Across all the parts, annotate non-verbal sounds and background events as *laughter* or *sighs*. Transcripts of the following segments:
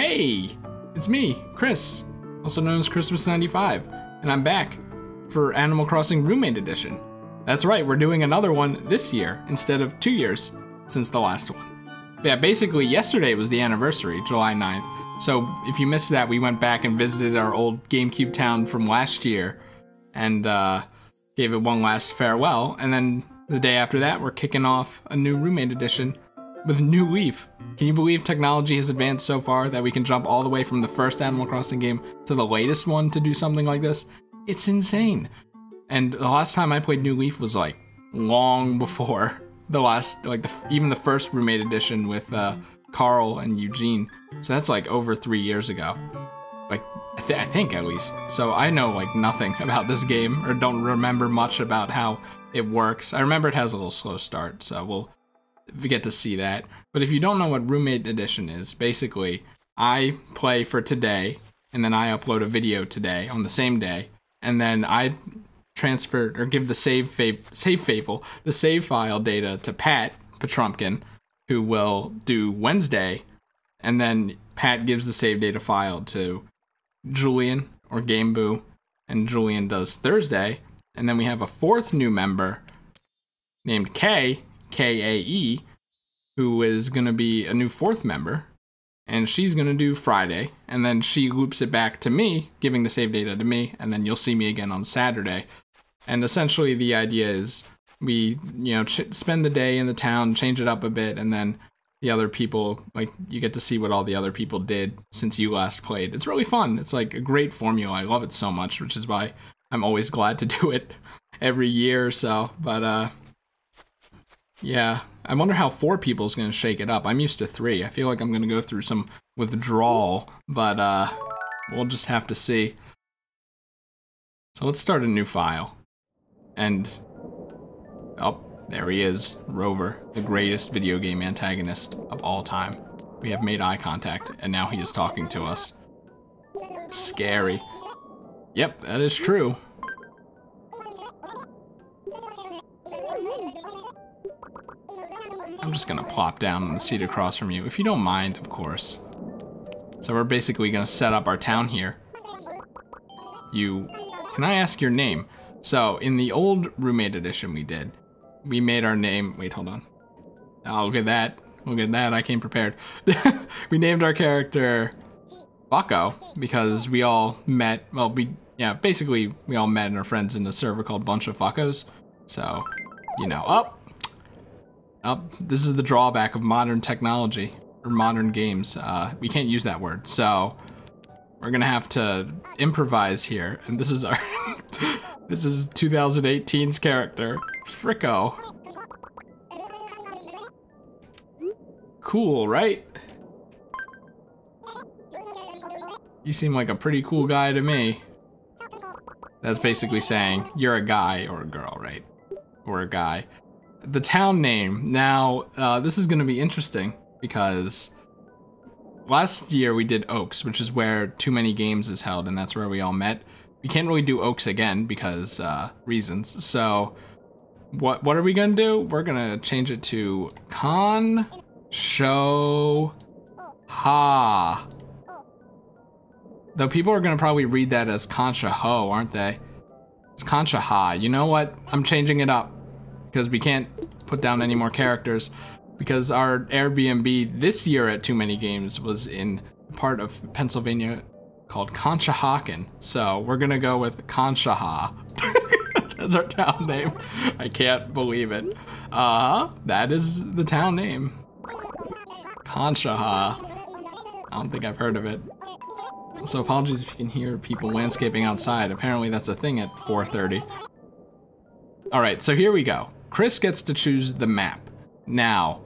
Hey, it's me, Chris, also known as Chrismas95, and I'm back for Animal Crossing Roommate Edition. That's right, we're doing another one this year instead of two years since the last one. Yeah, basically, yesterday was the anniversary, July 9th. So if you missed that, we went back and visited our old GameCube town from last year and uh, gave it one last farewell. And then the day after that, we're kicking off a new Roommate Edition with New Leaf. Can you believe technology has advanced so far that we can jump all the way from the first Animal Crossing game to the latest one to do something like this? It's insane. And the last time I played New Leaf was like long before *laughs* the last, like the, even the first roommate edition with uh, Carl and Eugene. So that's like over three years ago. Like, I, th- I think at least. So I know like nothing *laughs* about this game or don't remember much about how it works. I remember it has a little slow start, so we'll get to see that. But if you don't know what roommate edition is, basically, I play for today, and then I upload a video today on the same day, and then I transfer or give the save save fable the save file data to Pat Patrumpkin, who will do Wednesday, and then Pat gives the save data file to Julian or Gameboo, and Julian does Thursday, and then we have a fourth new member named Kae, K A E, who is going to be a new fourth member, and she's going to do Friday, and then she loops it back to me, giving the save data to me, and then you'll see me again on Saturday. And essentially, the idea is we, you know, spend the day in the town, change it up a bit, and then the other people, like, you get to see what all the other people did since you last played. It's really fun. It's like a great formula. I love it so much, which is why I'm always glad to *laughs* do it every year or so. But, uh, yeah, I wonder how four people is going to shake it up. I'm used to three. I feel like I'm going to go through some withdrawal, but uh, we'll just have to see. So let's start a new file. And, oh, there he is, Rover, the greatest video game antagonist of all time. We have made eye contact, and now he is talking to us. Scary. Yep, that is true. Just gonna plop down on the seat across from you, if you don't mind, of course. So we're basically gonna set up our town here. You, can I ask your name? So in the old roommate edition we did, we made our name, wait, hold on. Oh, look at that, look at that, I came prepared. *laughs* we named our character Bucko because we all met, well, we, yeah, basically we all met and friends in a server called Bunch of Fuckos. So, you know. Oh, Oh, this is the drawback of modern technology or modern games. Uh, we can't use that word, so we're gonna have to improvise here. And this is our, *laughs* this is 2018's character, Fricko. Cool, right? You seem like a pretty cool guy to me. That's basically saying you're a guy or a girl, right? Or a guy the town name. Now, uh, this is going to be interesting because last year we did Oaks, which is where Too Many Games is held, and that's where we all met. We can't really do Oaks again because uh, reasons. So, what what are we gonna do? We're gonna change it to Con Show Ha. Though people are gonna probably read that as Concha Ho, aren't they? It's Concha Ha. You know what? I'm changing it up because we can't put down any more characters because our Airbnb this year at Too Many Games was in part of Pennsylvania called Conshohocken. So we're gonna go with Conshoha. *laughs* That's our town name. I can't believe it. Uh, that is the town name. Conshoha. I don't think I've heard of it. So apologies if you can hear people landscaping outside. Apparently that's a thing at 4.30. All right, so here we go. Chris gets to choose the map. Now,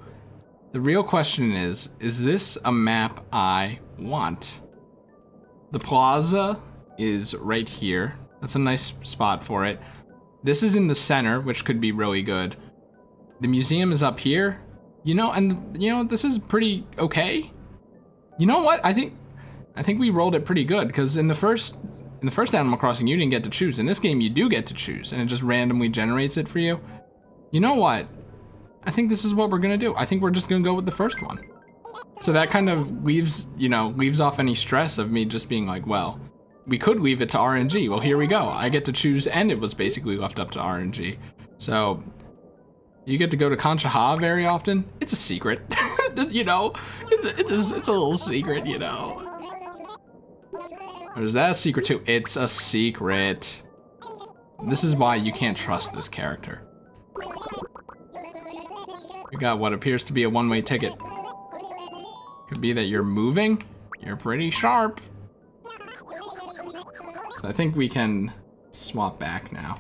the real question is, is this a map I want? The plaza is right here. That's a nice spot for it. This is in the center, which could be really good. The museum is up here. You know, and you know, this is pretty okay. You know what? I think I think we rolled it pretty good because in the first in the first Animal Crossing you didn't get to choose. In this game you do get to choose and it just randomly generates it for you. You know what? I think this is what we're gonna do. I think we're just gonna go with the first one. So that kind of leaves, you know, leaves off any stress of me just being like, well, we could leave it to RNG. Well, here we go. I get to choose, and it was basically left up to RNG. So you get to go to Concha very often. It's a secret, *laughs* you know. It's a, it's a, it's a little secret, you know. Or is that a secret too? It's a secret. This is why you can't trust this character. We got what appears to be a one-way ticket. Could be that you're moving. You're pretty sharp. So I think we can swap back now.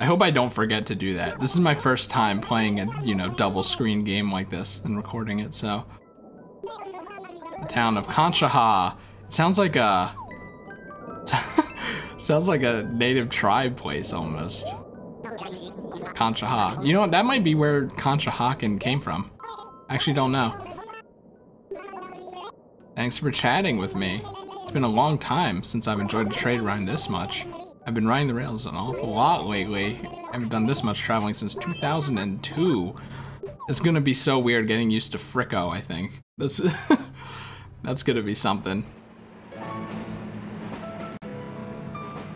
I hope I don't forget to do that. This is my first time playing a, you know, double screen game like this and recording it, so. The town of Conshaha. It sounds like a... *laughs* sounds like a native tribe place almost. Conshaha. You know what, that might be where Concha came from. I actually don't know. Thanks for chatting with me. It's been a long time since I've enjoyed a trade ride this much. I've been riding the rails an awful lot lately. I haven't done this much traveling since 2002. It's gonna be so weird getting used to Fricko, I think. That's, *laughs* that's gonna be something.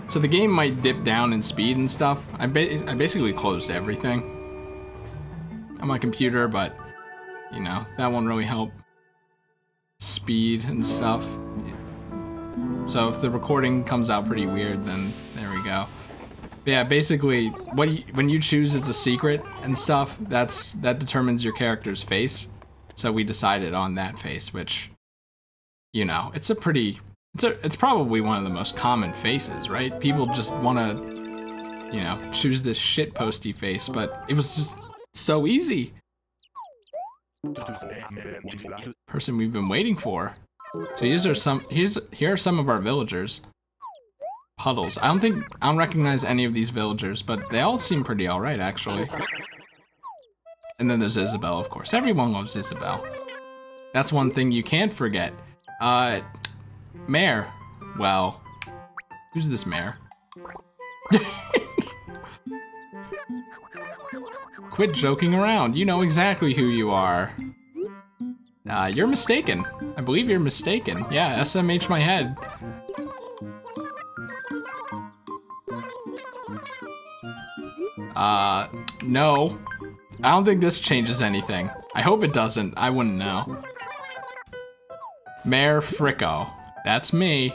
So the game might dip down in speed and stuff. I, ba I basically closed everything on my computer, but you know, that won't really help speed and stuff. So if the recording comes out pretty weird, then there we go. Yeah, basically, what you, when you choose it's a secret and stuff, that's that determines your character's face. So we decided on that face, which, you know, it's a pretty, it's a, it's probably one of the most common faces, right? People just want to, you know, choose this shit posty face, but it was just so easy. Person we've been waiting for. So these are some, here's, here are some of our villagers. Puddles. I don't think, I don't recognize any of these villagers, but they all seem pretty alright, actually. And then there's Isabelle, of course. Everyone loves Isabelle. That's one thing you can't forget. Uh, Mayor. Well, who's this mayor? *laughs* Quit joking around. You know exactly who you are. Uh, you're mistaken. I believe you're mistaken. Yeah, SMH my head. Uh, no. I don't think this changes anything. I hope it doesn't. I wouldn't know. Mayor Fricko. That's me.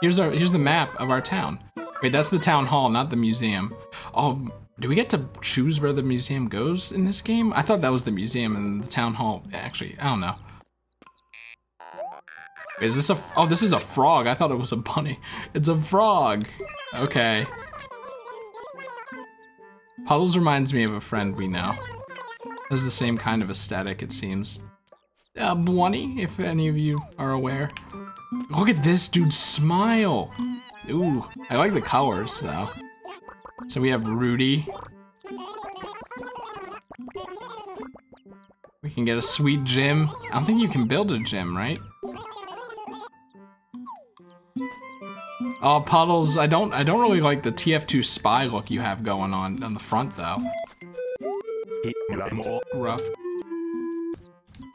Here's our here's the map of our town. Wait, that's the town hall, not the museum. Oh, do we get to choose where the museum goes in this game? I thought that was the museum and the town hall. Actually, I don't know. Is this a, oh, this is a frog. I thought it was a bunny. It's a frog. Okay. Puddles reminds me of a friend we know. Has the same kind of aesthetic, it seems. Uh, Bunny, if any of you are aware. Look at this dude's smile. Ooh, I like the colors though. So we have Rudy. We can get a sweet gym. I don't think you can build a gym, right? Oh, Puddles, I don't I don't really like the TF2 spy look you have going on on the front though. Rough.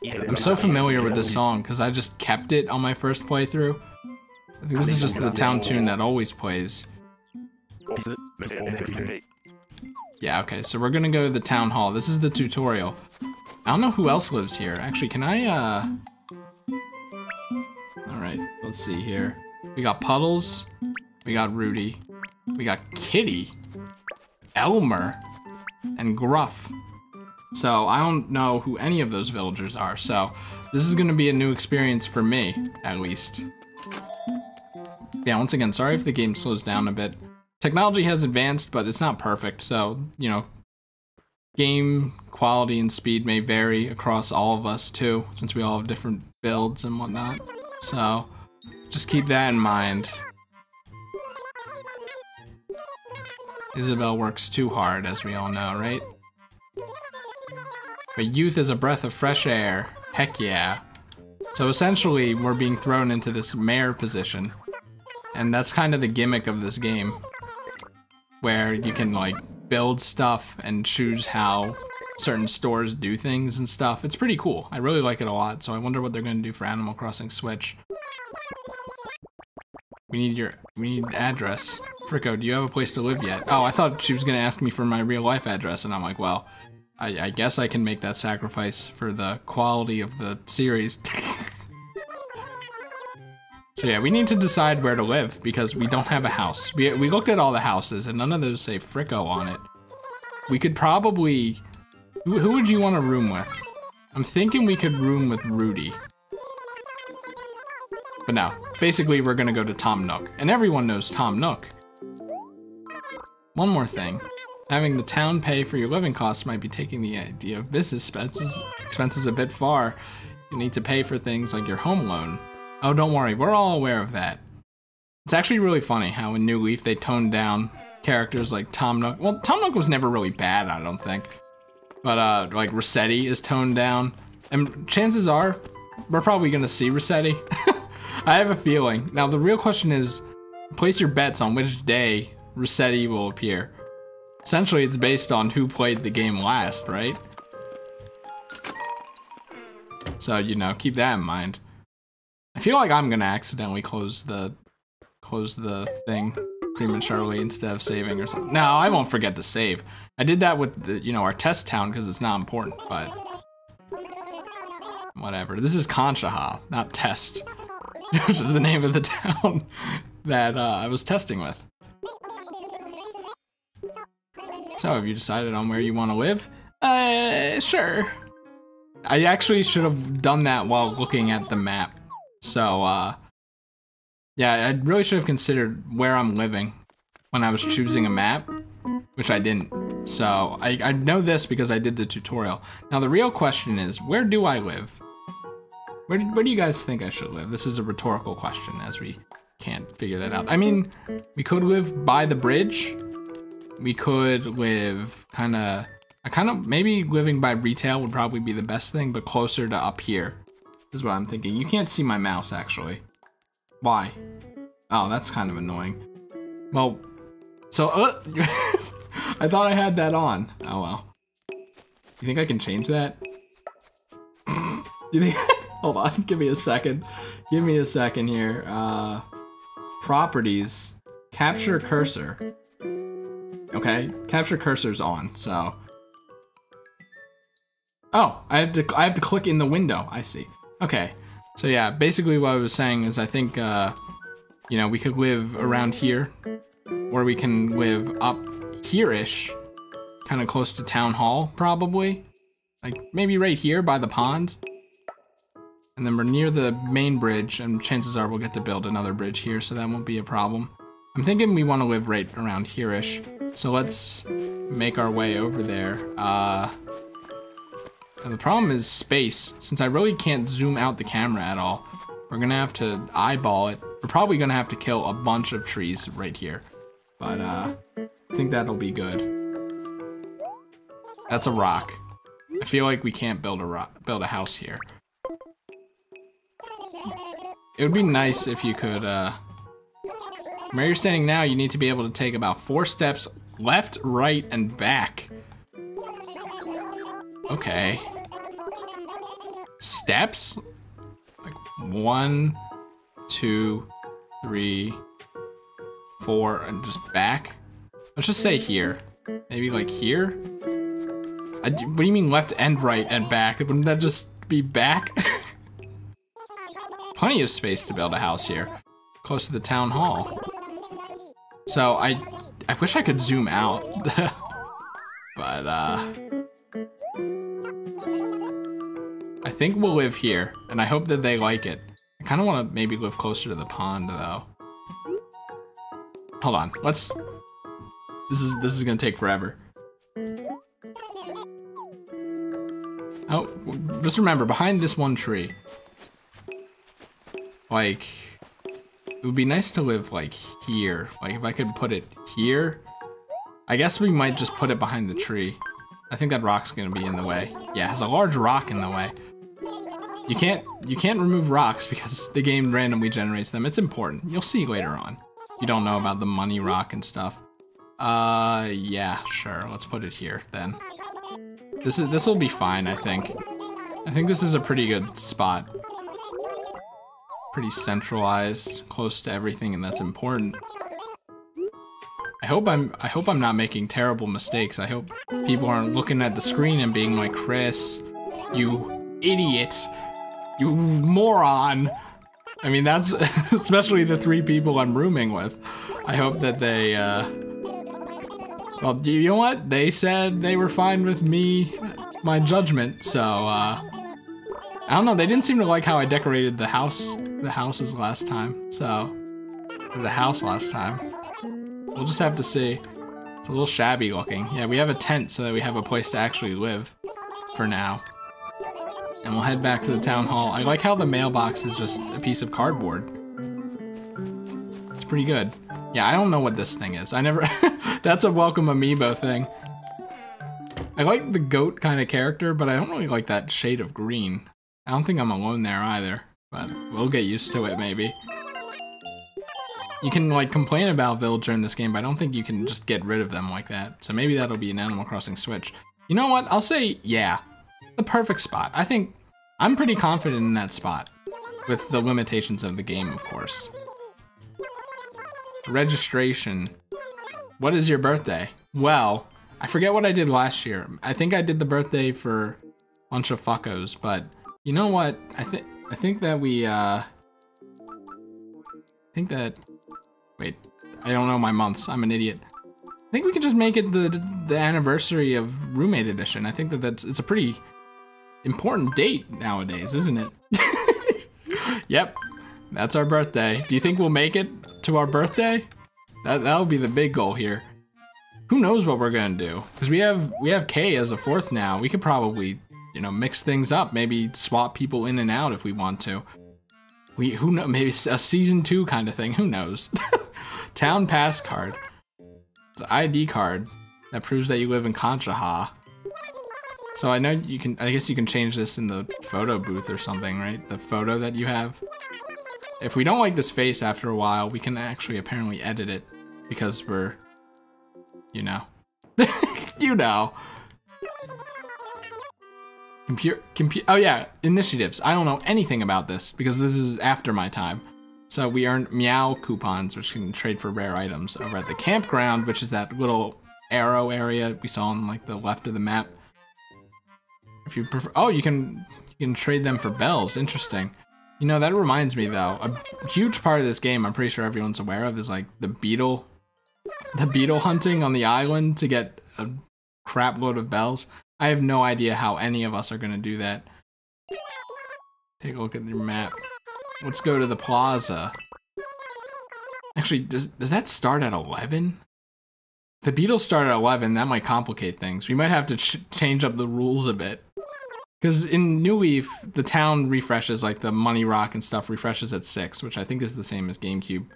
I'm so familiar with this song because I just kept it on my first playthrough. I think this is just the town tune that always plays. Yeah, okay, so we're gonna go to the town hall. This is the tutorial. I don't know who else lives here. Actually, can I, uh... Alright, let's see here. We got Puddles. We got Rudy. We got Kitty. Elmer. And Gruff. So I don't know who any of those villagers are, so this is gonna be a new experience for me, at least. Yeah, once again, sorry if the game slows down a bit. Technology has advanced, but it's not perfect, so, you know, game quality and speed may vary across all of us too, since we all have different builds and whatnot. So, just keep that in mind. Isabelle works too hard, as we all know, right? But youth is a breath of fresh air. Heck yeah. So essentially, we're being thrown into this mayor position. And that's kind of the gimmick of this game. Where you can, like, build stuff and choose how certain stores do things and stuff. It's pretty cool. I really like it a lot. So I wonder what they're going to do for Animal Crossing Switch. We need your we need address. Fricko, do you have a place to live yet? Oh, I thought she was gonna ask me for my real life address, and I'm like, well, I, I guess I can make that sacrifice for the quality of the series. *laughs* so yeah, we need to decide where to live because we don't have a house. We, we looked at all the houses and none of those say Fricko on it. We could probably, who, who would you want to room with? I'm thinking we could room with Rudy. But no, basically we're gonna go to Tom Nook. And everyone knows Tom Nook. One more thing. Having the town pay for your living costs might be taking the idea of business expenses, expenses a bit far. You need to pay for things like your home loan. Oh, don't worry, we're all aware of that. It's actually really funny how in New Leaf they toned down characters like Tom Nook. Well, Tom Nook was never really bad, I don't think. But uh, like Resetti is toned down. And chances are, we're probably gonna see Resetti. *laughs* I have a feeling. Now, the real question is place your bets on which day Resetti will appear. Essentially, it's based on who played the game last, right? So, you know, keep that in mind. I feel like I'm gonna accidentally close the close the thing prematurely instead of saving or something. No, I won't forget to save. I did that with the, you know, our test town because it's not important, but whatever. This is Conshaha, not test. *laughs* which is the name of the *laughs* town that uh, I was testing with. So, have you decided on where you want to live? Uh, sure. I actually should have done that while looking at the map. So, uh, yeah, I really should have considered where I'm living when I was choosing a map, which I didn't. So, I, I know this because I did the tutorial. Now, the real question is, where do I live? Where, where do you guys think I should live? This is a rhetorical question as we can't figure that out. I mean, we could live by the bridge. We could live kind of, I kind of, maybe living by retail would probably be the best thing, but closer to up here is what I'm thinking. You can't see my mouse actually. Why? Oh, that's kind of annoying. Well, so, uh, *laughs* I thought I had that on. Oh well. You think I can change that? *laughs* you think? *laughs* Hold on, give me a second. Give me a second here. Uh, properties, capture cursor. Okay, capture cursor's on, so. Oh, I have to I have to click in the window. I see. Okay, so yeah, basically what I was saying is I think uh, you know we could live around here, or we can live up here-ish, kind of close to town hall probably, like maybe right here by the pond. And then we're near the main bridge, and chances are we'll get to build another bridge here, so that won't be a problem. I'm thinking we want to live right around here-ish. So let's make our way over there. Uh, and the problem is space. Since I really can't zoom out the camera at all, we're gonna have to eyeball it. We're probably gonna have to kill a bunch of trees right here. But uh, I think that'll be good. That's a rock. I feel like we can't build a rock, build a house here. It would be nice if you could, uh, where you're standing now, you need to be able to take about four steps left, right, and back. Okay. Steps? Like one, two, three, four, and just back? Let's just say here. Maybe like here? I, what do you mean left and right and back? Wouldn't that just be back? *laughs* plenty of space to build a house here, close to the town hall. So I, I wish I could zoom out, *laughs* but uh, I think we'll live here, and I hope that they like it. I kind of want to maybe live closer to the pond though. Hold on, let's. This is this is gonna take forever. Oh, just remember behind this one tree like, it would be nice to live like here. Like if I could put it here, I guess we might just put it behind the tree. I think that rock's gonna be in the way. Yeah, it has a large rock in the way. You can't you can't remove rocks because *laughs* the game randomly generates them. It's important. You'll see later on. You don't know about the money rock and stuff. Uh, yeah, sure. Let's put it here then. This is this will be fine, I think. I think this is a pretty good spot. Pretty centralized, close to everything, and that's important. I hope I'm I hope I'm not making terrible mistakes. I hope people aren't looking at the screen and being like, Chris, you idiot, you moron. I mean, that's *laughs* especially the three people I'm rooming with. I hope that they, uh, well, you know what? They said they were fine with me, my judgment, so, uh, I don't know, they didn't seem to like how I decorated the house, the houses last time, so, the house last time. We'll just have to see. It's a little shabby looking. Yeah, we have a tent so that we have a place to actually live for now. And we'll head back to the town hall. I like how the mailbox is just a piece of cardboard. It's pretty good. Yeah, I don't know what this thing is. I never... *laughs* That's a welcome amiibo thing. I like the goat kind of character, but I don't really like that shade of green. I don't think I'm alone there either, but we'll get used to it maybe. You can like complain about villager in this game, but I don't think you can just get rid of them like that. So maybe that'll be an Animal Crossing Switch. You know what? I'll say yeah the perfect spot. I think I'm pretty confident in that spot, with the limitations of the game, of course. Registration. What is your birthday? Well, I forget what I did last year. I think I did the birthday for bunch of fuckos, but you know what? I think I think that we uh I think that wait, I don't know my months. I'm an idiot. I think we could just make it the the anniversary of roommate edition. I think that that's it's a pretty important date nowadays, isn't it? *laughs* yep, that's our birthday. Do you think we'll make it to our birthday? That that'll be the big goal here. Who knows what we're gonna do? Because we have we have Kae as a fourth now. We could probably, you know, mix things up. Maybe swap people in and out if we want to. We who know maybe a season two kind of thing. Who knows? *laughs* Town pass card. The ID card that proves that you live in Conshaha. So I know you can, I guess you can change this in the photo booth or something, right? The photo that you have. If we don't like this face after a while, we can actually apparently edit it because we're, you know, *laughs* you know. Computer, computer, oh yeah, initiatives. I don't know anything about this because this is after my time. So we earned Meow coupons, which can trade for rare items over at the campground, which is that little arrow area we saw on like the left of the map. If you prefer, oh, you can you can trade them for bells. Interesting. You know, that reminds me though, a huge part of this game, I'm pretty sure everyone's aware of, is like the beetle, the beetle hunting on the island to get a crap load of bells. I have no idea how any of us are gonna do that. Take a look at your map. Let's go to the plaza. Actually, does, does that start at 11? The beetles start at 11, that might complicate things. We might have to ch change up the rules a bit. Because in New Leaf, the town refreshes, like the Money Rock and stuff refreshes at 6, which I think is the same as GameCube.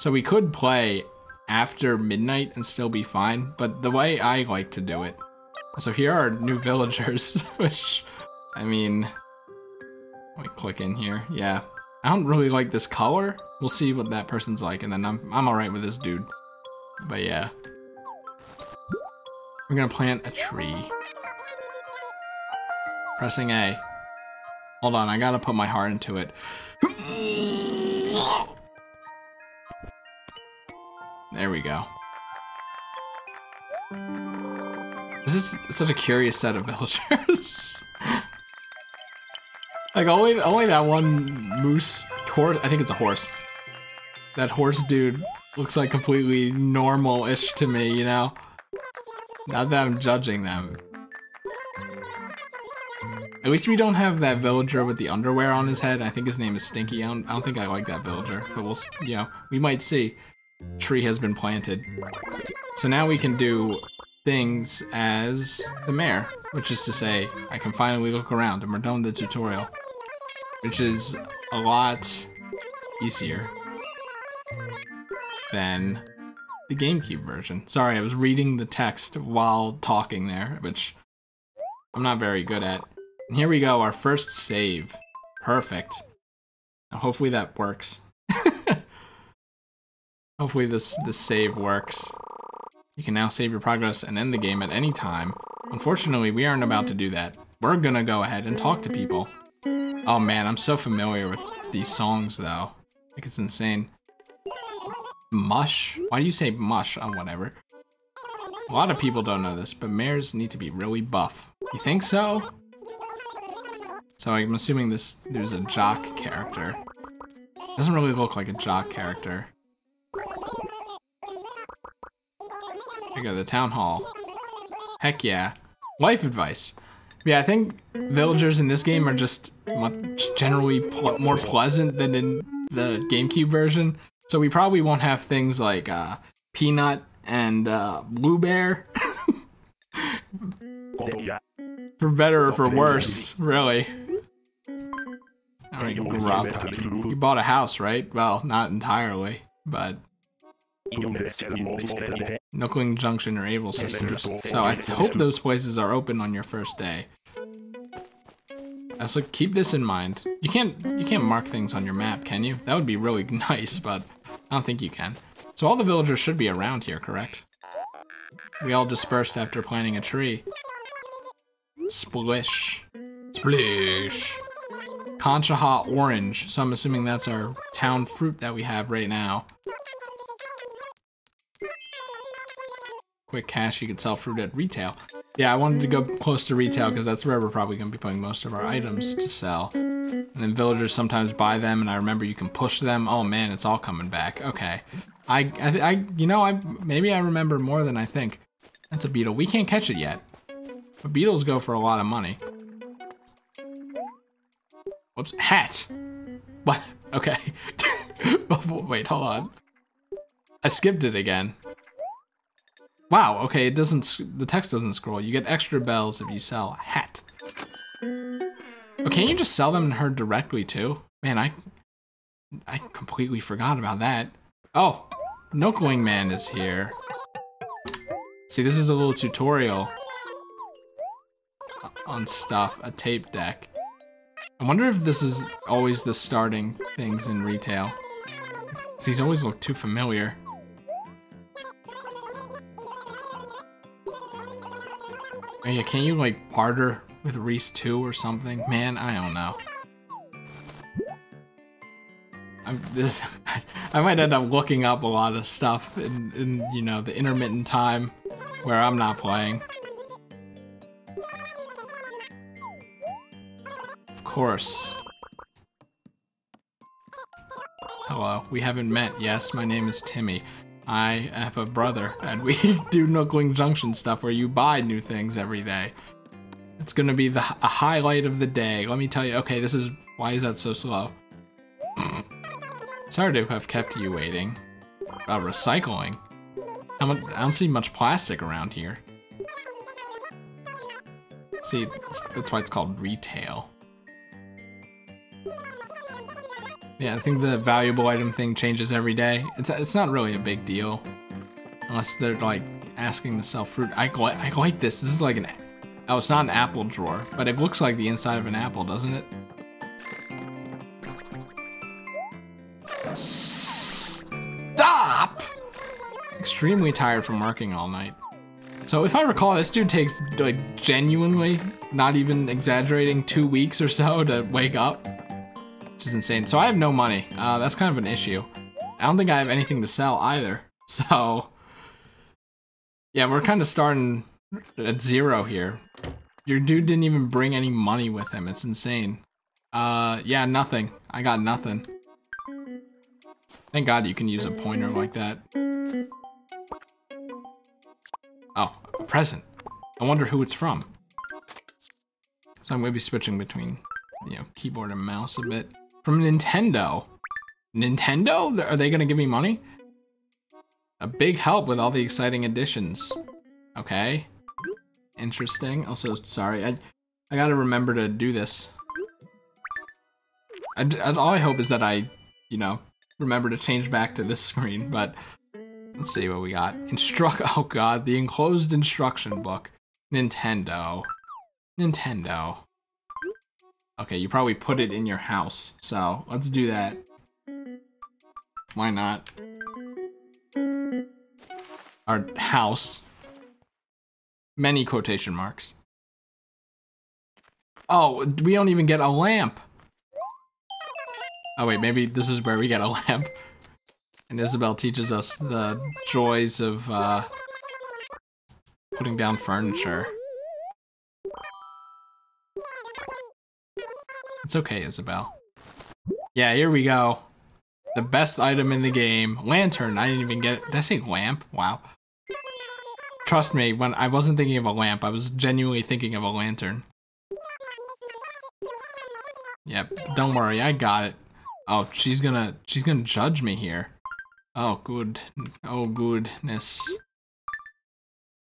So we could play after midnight and still be fine, but the way I like to do it. So here are new villagers, *laughs* which, I mean, let me click in here. Yeah, I don't really like this color. We'll see what that person's like, and then I'm, I'm alright with this dude. But yeah. We're gonna plant a tree. Pressing A. Hold on, I gotta put my heart into it. There we go. This is such a curious set of villagers. *laughs* like only only that one moose horse I think it's a horse. That horse dude looks like completely normal-ish to me, you know? Not that I'm judging them. At least we don't have that villager with the underwear on his head. I think his name is Stinky. I don't, I don't think I like that villager, but we'll, you know, we might see. Tree has been planted. So now we can do things as the mayor, which is to say, I can finally look around and we're done with the tutorial, which is a lot easier than the GameCube version. Sorry, I was reading the text while talking there, which I'm not very good at. And here we go, our first save. Perfect. Now, hopefully that works. *laughs* hopefully this, this save works. You can now save your progress and end the game at any time. Unfortunately, we aren't about to do that. We're gonna go ahead and talk to people. Oh man, I'm so familiar with these songs though. Like it's insane. Mush? Why do you say mush? Oh, whatever. A lot of people don't know this, but mares need to be really buff. You think so? So I'm assuming this there's a jock character. Doesn't really look like a jock character. You go, the town hall. Heck yeah. Life advice. Yeah, I think villagers in this game are just much generally pl more pleasant than in the GameCube version. So we probably won't have things like uh, Peanut and uh, Bluebear. *laughs* for better or for worse, really. I mean, gruff. You bought a house, right? Well, not entirely, but Nookling Junction or Able Sisters. So I hope those places are open on your first day. Uh, so keep this in mind. You can't you can't mark things on your map, can you? That would be really *laughs* nice, but I don't think you can. So all the villagers should be around here, correct? We all dispersed after planting a tree. Splish. Splish. Conchaha orange. So I'm assuming that's our town fruit that we have right now. Quick cash, you can sell fruit at retail. Yeah, I wanted to go close to retail because that's where we're probably going to be putting most of our items to sell. And then villagers sometimes buy them, and I remember you can push them. Oh man, it's all coming back. Okay. I, I, I you know, I maybe I remember more than I think. That's a beetle. We can't catch it yet. But beetles go for a lot of money. Whoops, hat. What? *laughs* Okay. *laughs* Wait, hold on. I skipped it again. Wow, okay, it doesn't, the text doesn't scroll. You get extra bells if you sell hat. Oh, can't you just sell them to her directly too? Man, I, I completely forgot about that. Oh, Knuckling Man is here. See, this is a little tutorial on stuff, a tape deck. I wonder if this is always the starting things in retail. These always look too familiar. Oh, yeah, can you like barter with Reese too or something? Man, I don't know. I'm this *laughs* I might end up looking up a lot of stuff in, in you know the intermittent time where I'm not playing. Of course. Hello, we haven't met. Yes, my name is Timmy. I have a brother, and we *laughs* do Nookling Junction stuff where you buy new things every day. It's gonna be the a highlight of the day. Let me tell you. Okay, this is why is that so slow? Sorry to have kept you waiting. Recycling. I don't see much plastic around here. See, that's why it's called retail. Yeah, I think the valuable item thing changes every day. It's it's not really a big deal. Unless they're like asking to sell fruit. I, I like this. This is like an... Oh, it's not an apple drawer, but it looks like the inside of an apple, doesn't it? Stop! Extremely tired from working all night. So if I recall, this dude takes, like, genuinely, not even exaggerating, two weeks or so to wake up which is insane. So I have no money. Uh, that's kind of an issue. I don't think I have anything to sell either. *laughs* So yeah, we're kind of starting at zero here. Your dude didn't even bring any money with him. It's insane. Uh, yeah, nothing. I got nothing. Thank God you can use a pointer like that. Oh, a present. I wonder who it's from. So I'm going to be switching between, you know, keyboard and mouse a bit. From Nintendo. Nintendo? Are they gonna give me money? A big help with all the exciting additions. Okay. Interesting. Also, sorry, I, I gotta remember to do this. I, I, all I hope is that I, you know, remember to change back to this *laughs* screen, but let's see what we got. Instruct, *laughs* oh god, the enclosed instruction book. Nintendo. Nintendo. Okay, you probably put it in your house, so let's do that. Why not? Our house. Many quotation marks. Oh, we don't even get a lamp. Oh wait, maybe this is where we get a lamp. And Isabelle teaches us the joys of uh, putting down furniture. It's okay, Isabelle. Yeah, here we go. The best item in the game. Lantern. I didn't even get it. Did I say lamp? Wow. Trust me, when I wasn't thinking of a lamp, I was genuinely thinking of a lantern. Yep, don't worry, I got it. Oh, she's gonna, she's gonna judge me here. Oh, good. Oh, goodness.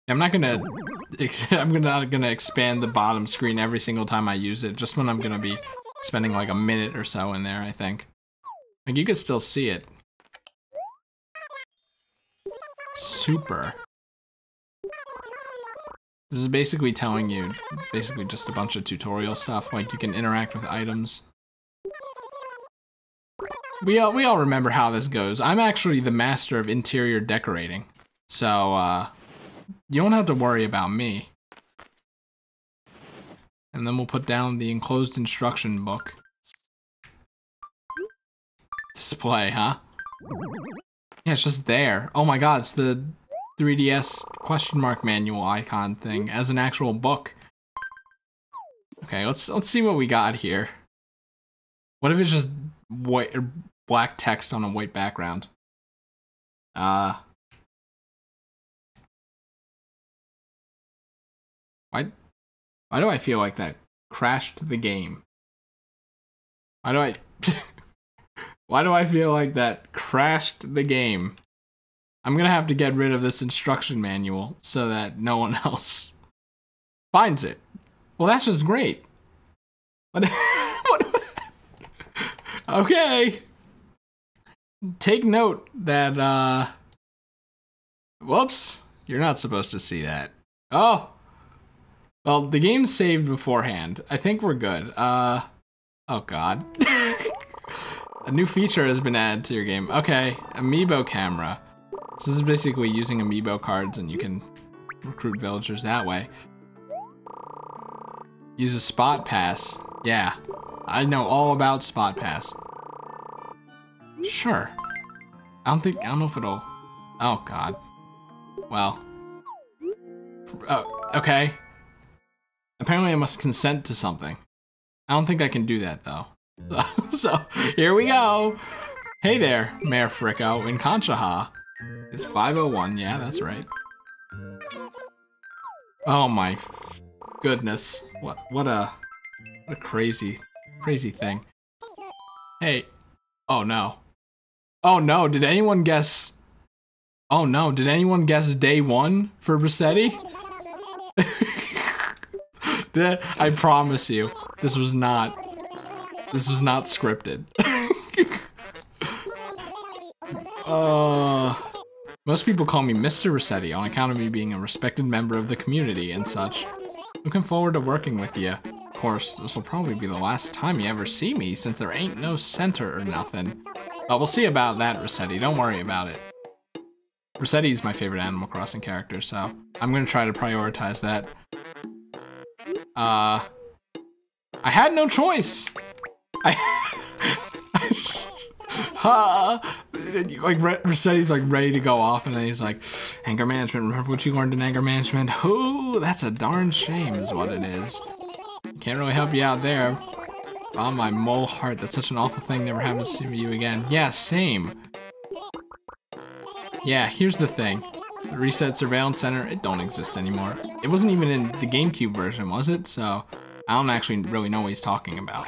I'm not gonna, *laughs* I'm not gonna expand the bottom screen every single time I use it, just when I'm gonna be spending like a minute or so in there, I think. Like, you can still see it. Super. This is basically telling you, basically just a bunch of tutorial stuff, like you can interact with items. We all, we all remember how this goes. I'm actually the master of interior decorating, so uh, you don't have to worry about me. And then we'll put down the enclosed instruction book display, huh? Yeah, it's just there. Oh my god, it's the 3DS question mark manual icon thing as an actual book. Okay, let's let's see what we got here. What if it's just white black text on a white background? Uh why do I feel like that crashed the game? Why do I *laughs* Why do I feel like that crashed the game? I'm gonna have to get rid of this instruction manual so that no one *laughs* else finds it. Well, that's just great. What? *laughs* what okay. Take note that, uh, whoops, you're not supposed to see that. Oh, well, the game's saved beforehand. I think we're good. Uh, oh god. *laughs* A new feature has been added to your game. Okay, amiibo camera. So this is basically using amiibo cards and you can recruit villagers that way. Use a spot pass. Yeah, I know all about spot pass. Sure. I don't think, I don't know if it'll, oh god. Well. Oh, okay. Apparently I must consent to something. I don't think I can do that though. *laughs* so here we go. Hey there, Mayor Fricko in Conshaha. It's 501, yeah, that's right. Oh my goodness. What what a what a crazy crazy thing. Hey. Oh no. Oh no, did anyone guess Oh no, did anyone guess day one for Resetti? *laughs* I promise you, this was not this was not scripted. *laughs* uh, most people call me Mr. Resetti on account of me being a respected member of the community and such. Looking forward to working with you. Of course, this will probably be the last time you ever see me since there ain't no center or nothing. But we'll see about that, Resetti. Don't worry about it. Resetti's my favorite Animal Crossing character, so I'm gonna try to prioritize that. Uh, I had no choice. I, *laughs* ha, like Resetti's like ready to go off, and then he's like, anger management. Remember what you learned in anger management? *laughs* Ooh, that's a darn shame, is what it is. Can't really help you out there. Oh my mole heart, that's such an awful thing. Never happens to you again. Yeah, same. Yeah, here's the thing. Reset Surveillance Center, it don't exist anymore. It wasn't even in the GameCube version, was it? So, I don't actually really know what he's talking about.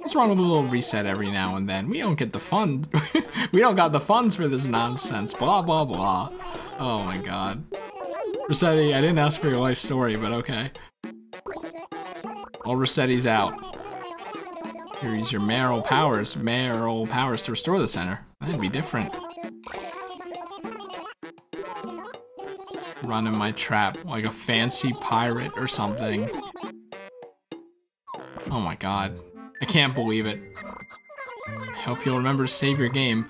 What's wrong with a little reset every now and then? We don't get the funds. *laughs* we don't got the funds for this nonsense. Blah, blah, blah. Oh my god. Resetti, I didn't ask for your life story, but okay. All Resetti's out. Here, use your mayoral powers, mayoral powers to restore the center. That'd be different. Run in my trap like a fancy pirate or something. Oh my god. I can't believe it. I hope you'll remember to save your game.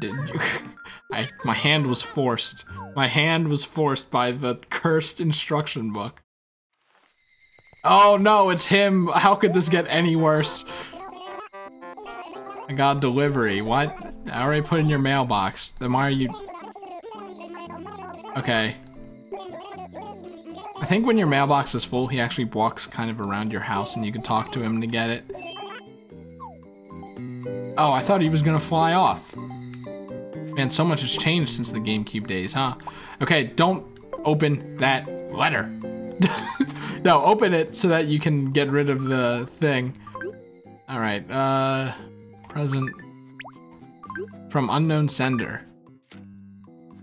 *laughs* *laughs* I, my hand was forced My hand was forced by the cursed instruction book. Oh no, it's him. How could this get any worse? I got delivery. What? I already put in your mailbox. Then why are you... Okay. I think when your mailbox is full, he actually walks kind of around your house and you can talk to him to get it. Oh, I thought he was gonna fly off. Man, so much has changed since the GameCube days, huh? Okay, don't open that letter. *laughs* no, open it so that you can get rid of the thing. All right, uh, present from unknown sender.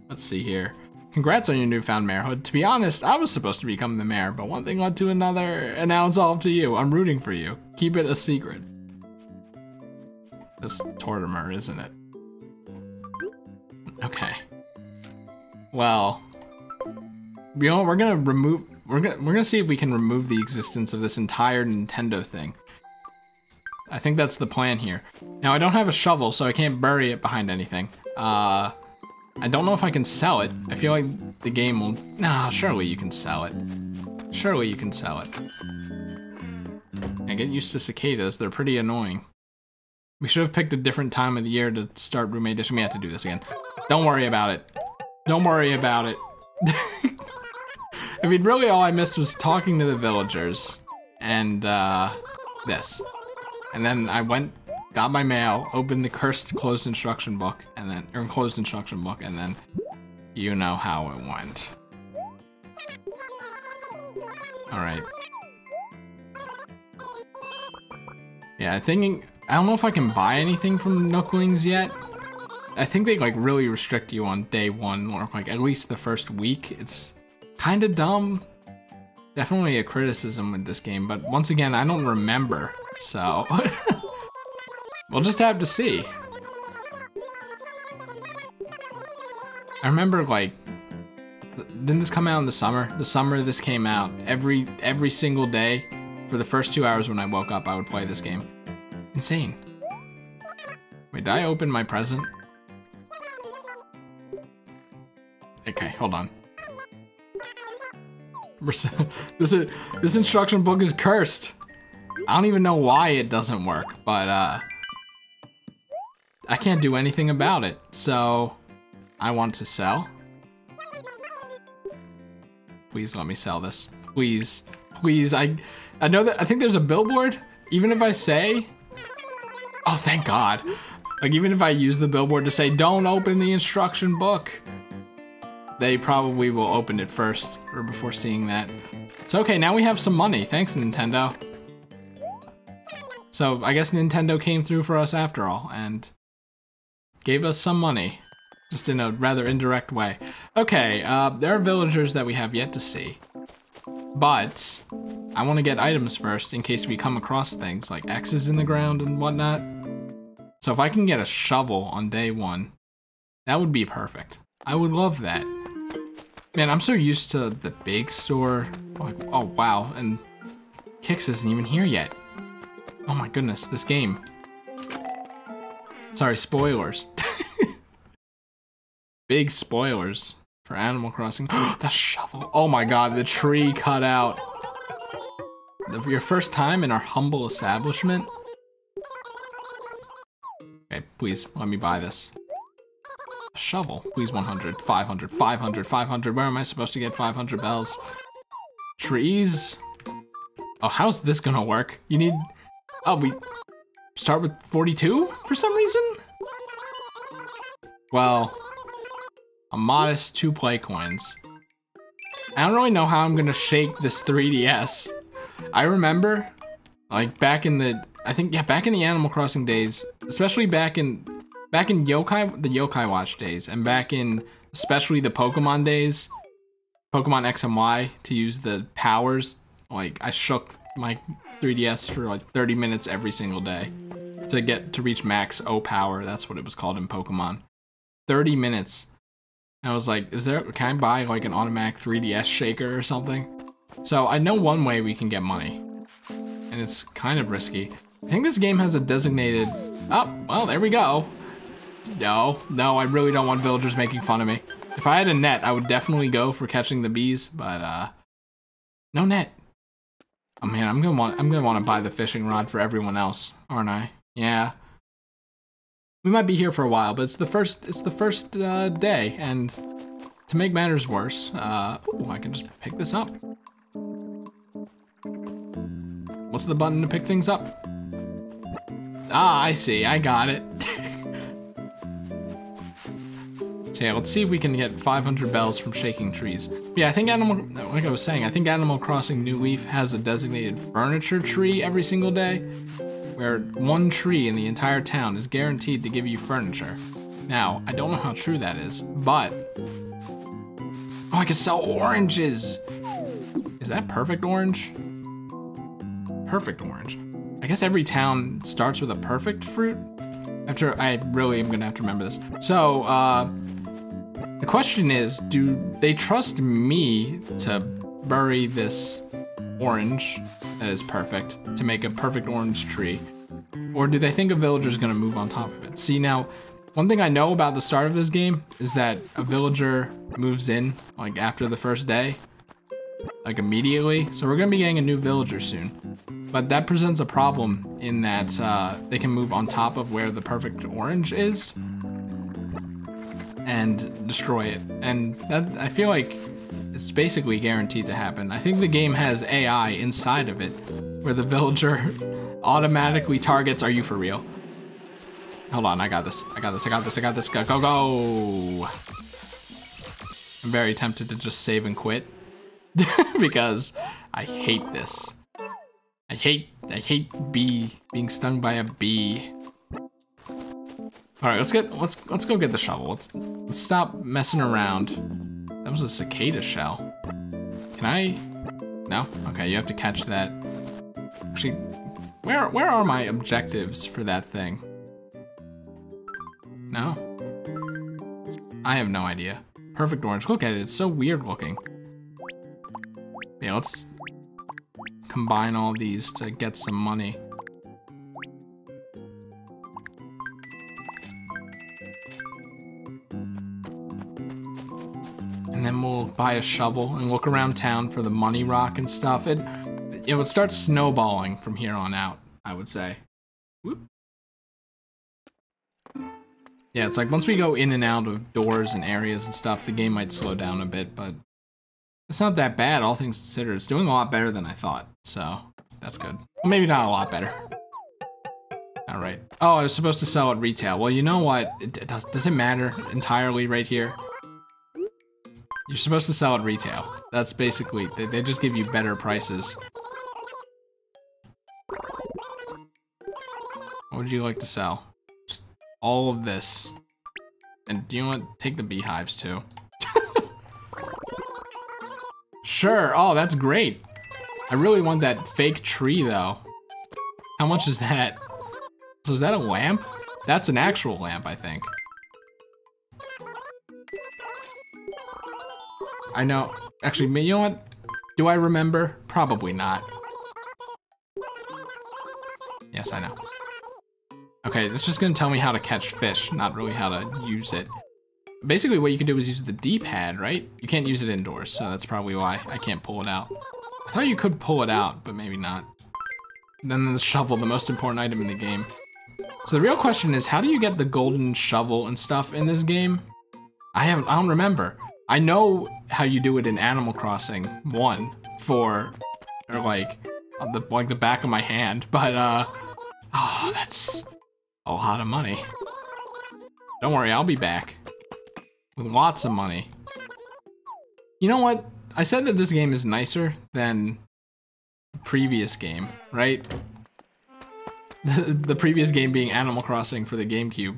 Let's see here. Congrats on your newfound mayorhood. To be honest, I was supposed to become the mayor, but one thing led to another, and now it's all up to you. I'm rooting for you. Keep it a secret. This Tortimer, isn't it? Okay. Well, you know, we're gonna remove. We're gonna we're gonna see if we can remove the existence of this entire Nintendo thing. I think that's the plan here. Now I don't have a shovel, so I can't bury it behind anything. Uh, I don't know if I can sell it. I feel like the game will. Nah, surely you can sell it. Surely you can sell it. I get used to cicadas. They're pretty annoying. We should have picked a different time of the year to start Roommate Edition. We have to do this again. Don't worry about it. Don't worry about it. *laughs* I mean, really all I missed was talking to the villagers and uh, this. And then I went, got my mail, opened the cursed closed instruction book, and then, or closed instruction book, and then you know how it went. All right. Yeah, I think I don't know if I can buy anything from Nooklings yet. I think they like really restrict you on day one or like at least the first week. It's kind of dumb. Definitely a criticism with this game, but once again, I don't remember, so *laughs* we'll just have to see. I remember like, didn't this come out in the summer? The summer this came out, every every single day for the first two hours when I woke up, I would play this game. Insane. Wait, did I open my present? Okay, hold on. *laughs* This is, this instruction book is cursed. I don't even know why it doesn't work, but uh, I can't do anything about it. So I want to sell. Please let me sell this. Please, please. I, I know that I think there's a billboard. Even if I say Oh, thank God. Like, even if I use the billboard to say, don't open the instruction book, they probably will open it first or before seeing that. So, okay, now we have some money. Thanks, Nintendo. So, I guess Nintendo came through for us after all and gave us some money, just in a rather indirect way. Okay, uh, there are villagers that we have yet to see, but I want to get items first in case we come across things like X's in the ground and whatnot. So if I can get a shovel on day one, that would be perfect. I would love that. Man, I'm so used to the big store. Like, oh wow, and Kicks isn't even here yet. Oh my goodness, this game. Sorry, spoilers. *laughs* big spoilers for Animal Crossing. *gasps* the shovel. Oh my god, the tree cut out. Your first time in our humble establishment? Okay, please, let me buy this. A shovel, please 100, 500, 500, 500. Where am I supposed to get 500 bells? Trees? Oh, how's this gonna work? You need, oh, we start with 42 for some reason? Well, a modest two play coins. I don't really know how I'm gonna shake this 3DS. I remember, like back in the I think yeah, back in the Animal Crossing days, especially back in back in Yokai the Yokai Watch days, and back in especially the Pokemon days, Pokemon X and Y to use the powers. Like I shook my 3DS for like 30 minutes every single day to get to reach max O power. That's what it was called in Pokemon. 30 minutes. I was like, is there can I buy like an automatic 3DS shaker or something? So I know one way we can get money. And it's kind of risky. I think this game has a designated, oh, well, there we go. No, no, I really don't want villagers making fun of me. If I had a net, I would definitely go for catching the bees, but uh, no net. Oh man, I'm gonna want I'm gonna want to buy the fishing rod for everyone else, aren't I? Yeah. We might be here for a while, but it's the first it's the first uh, day, and to make matters worse, uh, ooh, I can just pick this up. What's the button to pick things up? Ah, I see. I got it. *laughs* so yeah, let's see if we can get 500 bells from shaking trees. Yeah, I think Animal, like I was saying, I think Animal Crossing New Leaf has a designated furniture tree every single day, where one tree in the entire town is guaranteed to give you furniture. Now, I don't know how true that is, but... Oh, I can sell oranges! Is that perfect orange? Perfect orange. I guess every town starts with a perfect fruit. After I really am gonna have to remember this. So, uh, the question is, do they trust me to bury this orange that is perfect to make a perfect orange tree? Or do they think a villager is gonna move on top of it? See now, one thing I know about the start of this game is that a villager moves in like after the first day, like immediately. So we're gonna be getting a new villager soon. But that presents a problem in that uh, they can move on top of where the perfect orange is and destroy it. And that I feel like it's basically guaranteed to happen. I think the game has AI inside of it where the villager *laughs* automatically targets, are you for real? Hold on, I got this. I got this, I got this, I got this. Go, go, go! I'm very tempted to just save and quit *laughs* because I hate this. I hate, I hate bee, being stung by a bee. All right, let's get, let's, let's go get the shovel. Let's, let's stop messing around. That was a cicada shell. Can I? No? Okay, you have to catch that. Actually, where, where are my objectives for that thing? No? I have no idea. Perfect orange. Look at it, it's so weird looking. Yeah, let's combine all these to get some money. And then we'll buy a shovel and look around town for the money rock and stuff. It, it would start snowballing from here on out, I would say. Whoop. Yeah, it's like once we go in and out of doors and areas and stuff, the game might slow down a bit, but it's not that bad, all things considered. It's doing a lot better than I thought, so that's good. Well, maybe not a lot better. All right. Oh, I was supposed to sell at retail. Well, you know what? It does, does it matter entirely right here? You're supposed to sell at retail. That's basically, they, they just give you better prices. What would you like to sell? Just all of this. And do you want to take the beehives too? *laughs* Sure. Oh, that's great. I really want that fake tree, though. How much is that? So is that a lamp? That's an actual lamp, I think. I know. Actually, you know what? Do I remember? Probably not. Yes, I know. Okay, it's just gonna tell me how to catch fish, not really how to use it. Basically what you can do is use the D-pad, right? You can't use it indoors, so that's probably why I can't pull it out. I thought you could pull it out, but maybe not. then the shovel, the most important item in the game. So the real question is, how do you get the golden shovel and stuff in this game? I haven't, I don't remember. I know how you do it in Animal Crossing 1 for, or like, on the, like the back of my hand, but uh, oh, that's a lot of money. Don't worry, I'll be back with lots of money. You know what? I said that this game is nicer than the previous game, right? *laughs* The, the previous game being Animal Crossing for the GameCube,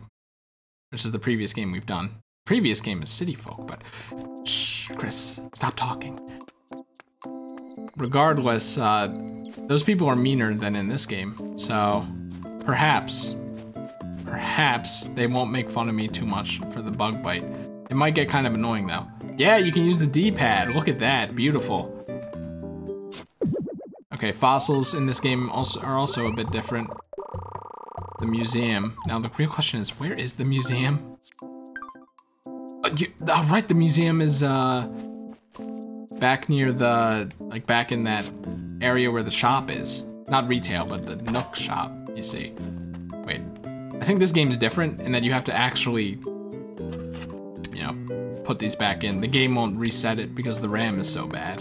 which is the previous game we've done. Previous game is City Folk, but shh, Chris, stop talking. Regardless, uh, those people are meaner than in this game, so perhaps, perhaps they won't make fun of me too much for the bug bite. It might get kind of annoying though. Yeah, you can use the D-pad. Look at that, beautiful. Okay, fossils in this game also are also a bit different. The museum. Now the real question is, where is the museum? Uh, you, oh, right, the museum is uh back near the like back in that area where the shop is. Not retail, but the Nook shop, you see. Wait. I think this game's different in that you have to actually you know, put these back in. The game won't reset it because the RAM is so bad.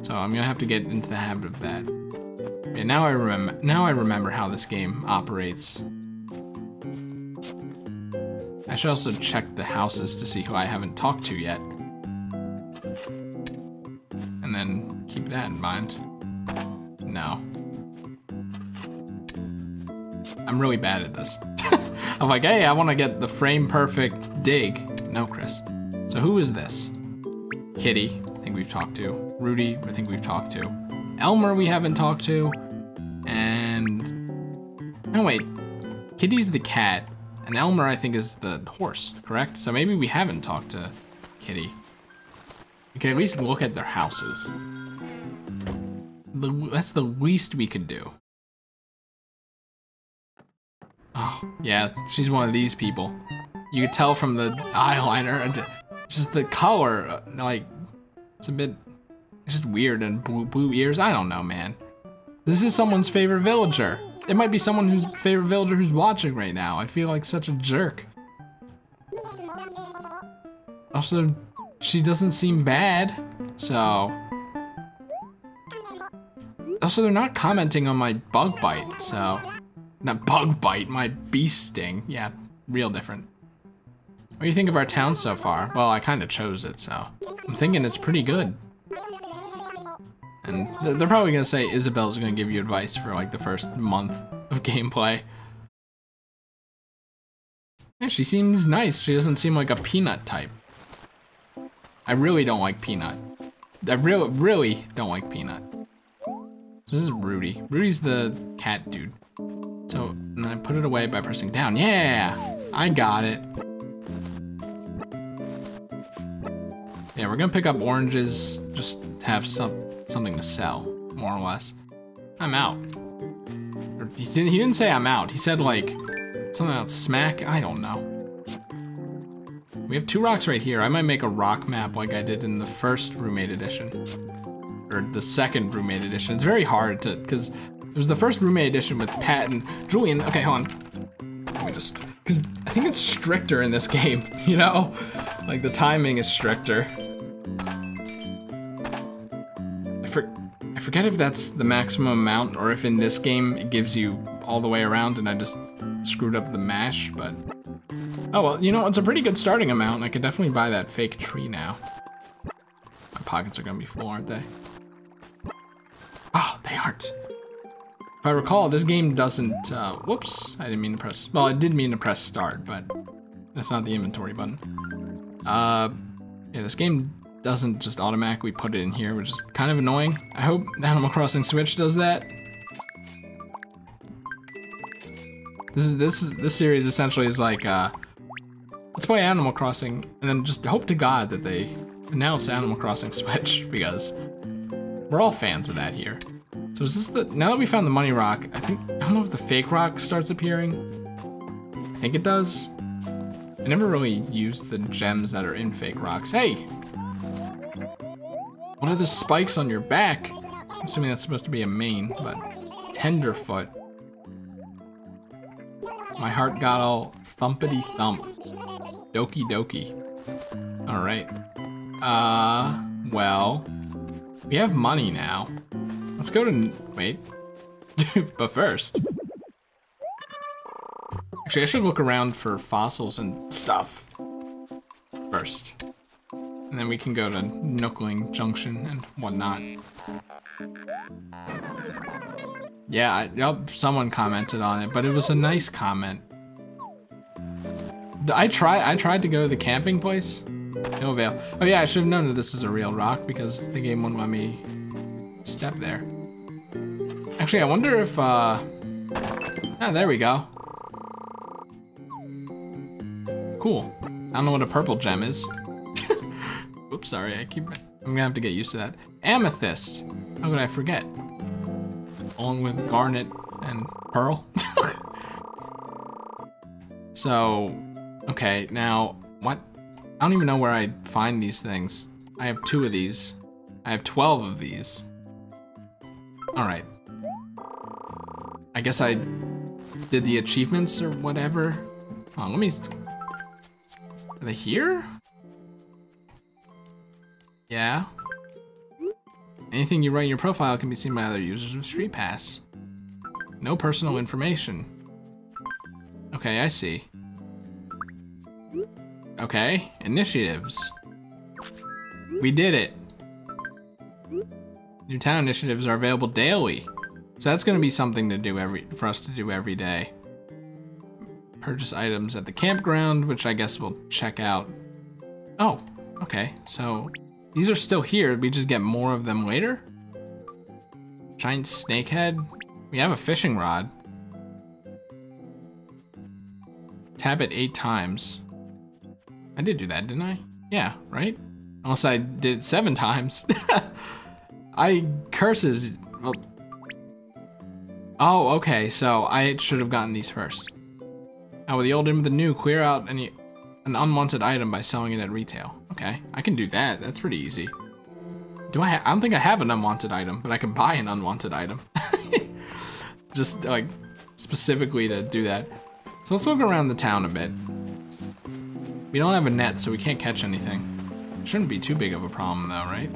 So I'm gonna have to get into the habit of that. Yeah, now I remember now I remember how this game operates. I should also check the houses to see who I haven't talked to yet. And then keep that in mind. No. I'm really bad at this. *laughs* I'm like, hey, I want to get the frame perfect dig. No, Chris. So who is this? Kitty, I think we've talked to. Rudy, I think we've talked to. Elmer, we haven't talked to. And... No, wait. Kitty's the cat. And Elmer, I think, is the horse, correct? So maybe we haven't talked to Kitty. We can at least look at their houses. The, that's the least we could do. Oh, yeah, she's one of these people. You could tell from the eyeliner, and just the color, uh, like, it's a bit, it's just weird and blue, blue ears. I don't know, man. This is someone's favorite villager. It might be someone whose favorite villager who's watching right now. I feel like such a jerk. Also, she doesn't seem bad, so... Also, they're not commenting on my bug bite, so... Not bug bite, my bee sting. Yeah, real different. What do you think of our town so far? Well, I kind of chose it, so... I'm thinking it's pretty good. And they're probably gonna say Isabelle's gonna give you advice for like the first month of *laughs* gameplay. Yeah, she seems nice. She doesn't seem like a peanut type. I really don't like peanut. I really, really don't like peanut. This is Rudy. Rudy's the cat dude. So, and I put it away by pressing down. Yeah, I got it. Yeah, we're gonna pick up oranges, just have some something to sell, more or less. I'm out. He didn't, he didn't say I'm out. He said like something about smack. I don't know. We have two rocks right here. I might make a rock map like I did in the first roommate edition. Or the second roommate edition. It's very hard to, because it was the first roommate edition with Pat and Julian. Okay, hold on. Let me just, because I think it's stricter in this *laughs* game, you know? Like the timing is stricter. Forget if that's the maximum amount or if in this game it gives you all the way around and I just screwed up the mash, but... Oh, well, you know, it's a pretty good starting amount. I could definitely buy that fake tree now. My pockets are gonna be full, aren't they? Oh, they aren't. If I recall, this game doesn't, uh, whoops, I didn't mean to press, well, I did mean to press start, but that's not the inventory button. Uh, yeah, this game doesn't just automatically put it in here, which is kind of annoying. I hope Animal Crossing Switch does that. This is this is this series essentially is like uh let's play Animal Crossing and then just hope to God that they announce Animal Crossing *laughs* Switch because we're all fans of that here. So is this the now that we found the money rock, I think I don't know if the fake rock starts appearing. I think it does. I never really used the gems that are in fake rocks. Hey, what are the spikes on your back? I'm assuming that's supposed to be a main, but tenderfoot. My heart got all thumpity thump. Doki doki. All right. Uh, well, we have money now. Let's go to, wait. *laughs* but first. Actually, I should look around for fossils and stuff first. And then we can go to Nookling Junction and whatnot. Yeah, I, yep, someone commented on it, but it was a nice comment. I try. I tried to go to the camping place. No avail. Oh yeah, I should have known that this is a real rock because the game wouldn't let me step there. Actually, I wonder if, uh... Ah, there we go. Cool. I don't know what a purple gem is. Oops, sorry, I keep, I'm gonna have to get used to that. Amethyst, how could I forget? Along with garnet and pearl. *laughs* so, okay, now, what? I don't even know where I find these things. I have two of these. I have 12 of these. All right. I guess I did the achievements or whatever. Oh, let me... Are they here? Yeah. Anything you write in your profile can be seen by other users of Street Pass. No personal information. Okay, I see. Okay, initiatives. We did it. New town initiatives are available daily. So that's gonna be something to do every for us to do every day. Purchase items at the campground, which I guess we'll check out. Oh, okay. So these are still here. We just get more of them later. Giant snakehead. We have a fishing rod. Tap it eight times. I did do that, didn't I? Yeah, right? Unless I did seven times. *laughs* I curses. Oh, okay. So I should have gotten these first. Now with the old and the new, clear out any an unwanted item by selling it at retail. Okay, I can do that. That's pretty easy. Do I? I don't think I have an unwanted item, but I can buy an unwanted item. *laughs* Just like specifically to do that. So let's look around the town a bit. We don't have a net, so we can't catch anything. Shouldn't be too big of a problem though, right?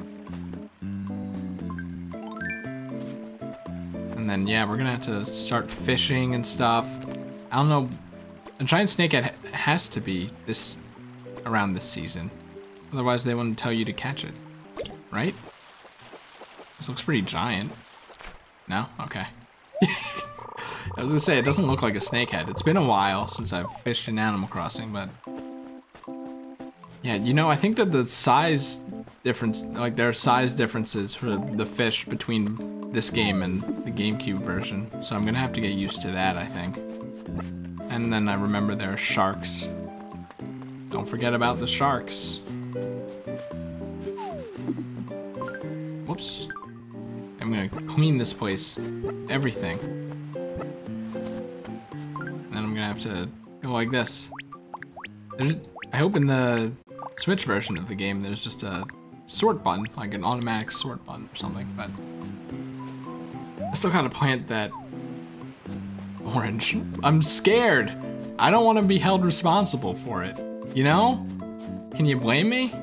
And then yeah, we're gonna have to start fishing and stuff. I don't know a giant snakehead has to be this around this season. Otherwise they wouldn't tell you to catch it, right? This looks pretty giant. No? Okay. *laughs* I was gonna say, it doesn't look like a snakehead. It's been a while since I've fished in Animal Crossing, but... Yeah, you know, I think that the size difference, like there are size differences for the fish between this game and the GameCube version. So I'm gonna have to get used to that, I think. And then I remember there are sharks. Don't forget about the sharks. Whoops. I'm gonna clean this place. Everything. Then I'm gonna have to go like this. There's, I hope in the Switch version of the game there's just a sort button, like an automatic sort button or something, but I still gotta plant that orange. I'm scared. I don't want to be held responsible for it. You know? Can you blame me?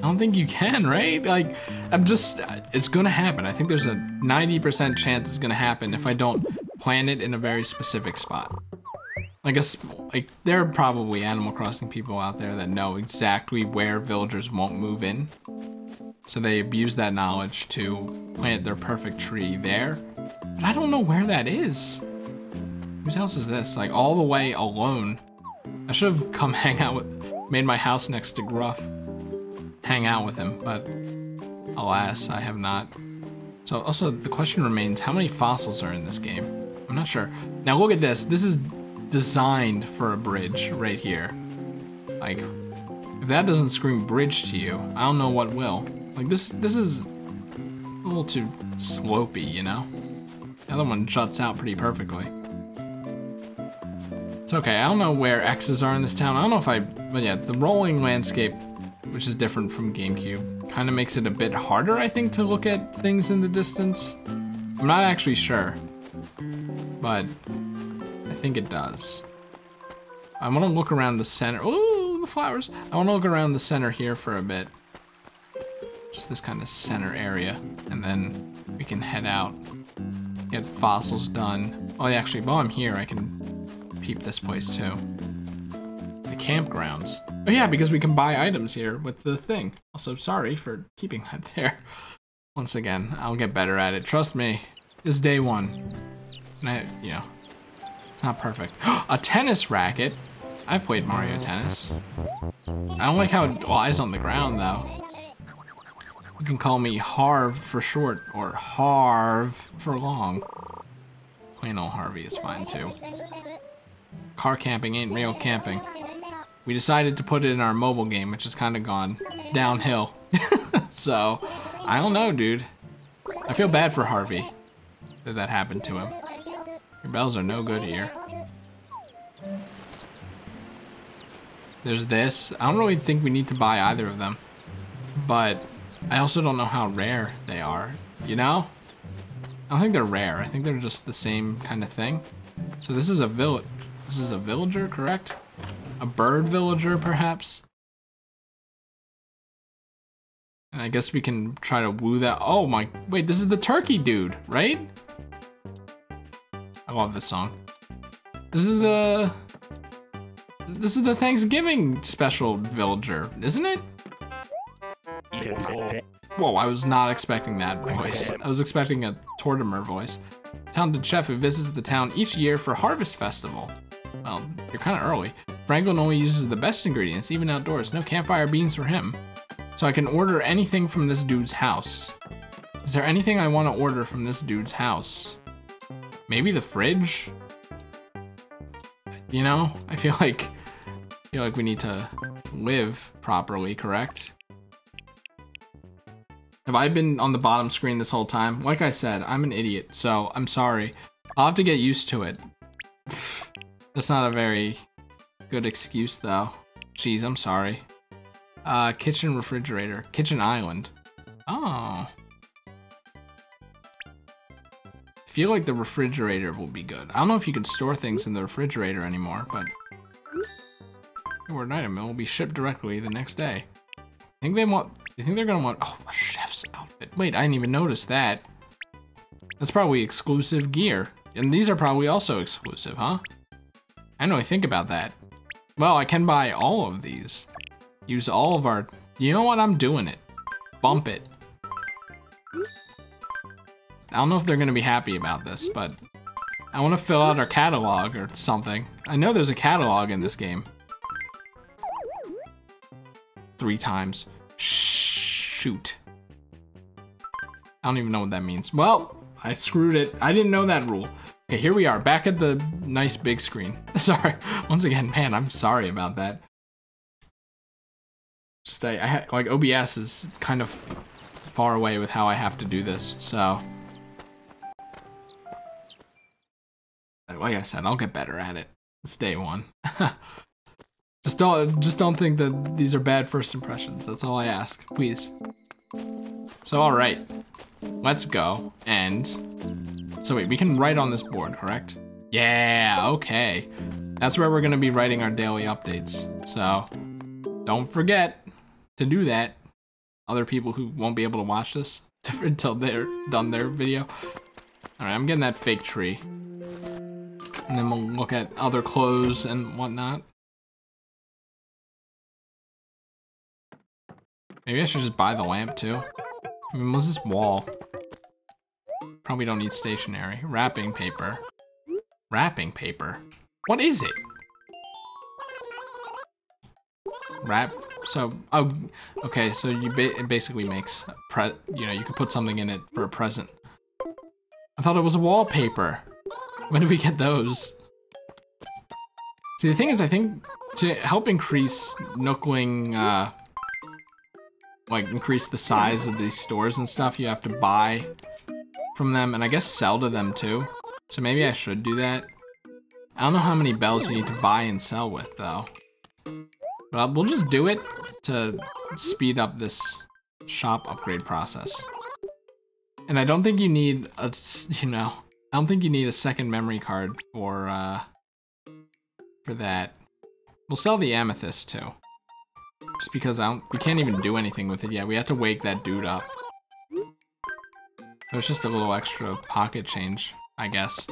I don't think you can, right? Like, I'm just, it's gonna happen. I think there's a 90% chance it's gonna happen if I don't plan it in a very specific spot. I guess, like, there are probably Animal Crossing people out there that know exactly where villagers won't move in. So they abuse that knowledge to plant their perfect tree there but I don't know where that is. Whose house is this? Like all the way alone. I should have come *laughs* hang out with, made my house next to Gruff. Hang out with him, but alas, I have not. So also the question remains, how many fossils are in this game? I'm not sure. Now look at this. This is designed for a bridge right here. Like, if that doesn't scream bridge to you, I don't know what will. Like this, this is a little too slopey, you know? The other one juts out pretty perfectly. It's okay, I don't know where X's are in this town. I don't know if I, but yeah, the rolling landscape, which is different from GameCube, kind of makes it a bit harder, I think, to look at things in the distance. I'm not actually sure, but I think it does. I want to look around the center. Ooh, the flowers. I want to look around the center here for a bit. Just this kind of center area, and then we can head out get fossils done. Oh, actually, while I'm here, I can peep this place too. The campgrounds. Oh yeah, because we can buy items here with the thing. Also, sorry for keeping that *laughs* there. Once again, I'll get better at it. Trust me, it's day one. And I, you know, it's not perfect. *gasps* A tennis racket? I've played Mario Tennis. I don't like how it lies on the ground though. You can call me Harv for short, or Harv for long. Plain old Harvey is fine too. Car camping ain't real camping. We decided to put it in our mobile game, which has kind of gone downhill. *laughs* so, I don't know, dude. I feel bad for Harvey that that happened to him. Your bells are no good here. There's this. I don't really think we need to buy either of them. But I also don't know how rare they are, you know? I don't think they're rare. I think they're just the same kind of thing. So this is a village. This is a villager, correct? A bird villager, perhaps? And I guess we can try to woo that. Oh my, wait, this is the turkey dude, right? I love this song. This is the, this is the Thanksgiving special villager, isn't it? Whoa, I was not expecting that voice. I was expecting a Tortimer voice. Talented chef who visits the town each year for Harvest Festival. Well, you're kind of early. Franklin only uses the best ingredients, even outdoors. No campfire beans for him. So I can order anything from this dude's house. Is there anything I want to order from this dude's house? Maybe the fridge? You know, I feel like I feel like we need to live properly, correct? Have I been on the bottom screen this whole time? Like I said, I'm an idiot, so I'm sorry. I'll have to get used to it. *sighs* That's not a very good excuse though. Jeez, I'm sorry. Uh, kitchen refrigerator. Kitchen island. Oh. feel like the refrigerator will be good. I don't know if you can store things in the refrigerator anymore, but... Word item, it will be shipped directly the next day. I think they want... You think they're gonna want... Oh, a chef's outfit. Wait, I didn't even notice that. That's probably exclusive gear. And these are probably also exclusive, huh? I know I think about that. Well, I can buy all of these. Use all of our... You know what? I'm doing it. Bump it. I don't know if they're to be happy about this, but I want to fill out our catalog or something. I know there's a catalog in this game. Three times. Shoot. I don't even know what that means. Well, I screwed it. I didn't know that rule. Okay, here we are, back at the nice big screen. *laughs* sorry, once again, man, I'm sorry about that. Just I, I like OBS is kind of far away with how I have to do this, so. Like I said, I'll get better at it. It's day one. *laughs* just don't, just don't think that these are bad first impressions. That's all I ask, please. So, all right, let's go. And so wait, we can write on this board, correct? Yeah, okay. That's where we're gonna be writing our daily updates. So don't forget to do that. Other people who won't be able to watch this *laughs* until they're done their video. All right, I'm getting that fake tree. And then we'll look at other clothes and whatnot. Maybe I should just buy the lamp too. I mean, what's this wall? Probably don't need stationery. Wrapping paper. Wrapping paper? What is it? Wrap, so, oh, okay, so you ba it basically makes, pre you know, you can put something in it for a present. I thought it was a wallpaper. When did we get those? See, the thing is, I think to help increase Nookling uh, like increase the size of these stores and stuff, you have to buy from them and I guess sell to them too. So maybe I should do that. I don't know how many bells you need to buy and sell with though. But we'll just do it to speed up this shop upgrade process. And I don't think you need a, you know, I don't think you need a second memory card for, uh, for that. We'll sell the amethyst too. Just because I don't, we can't even do anything with it yet. We have to wake that dude up. There's just a little extra pocket change, I guess.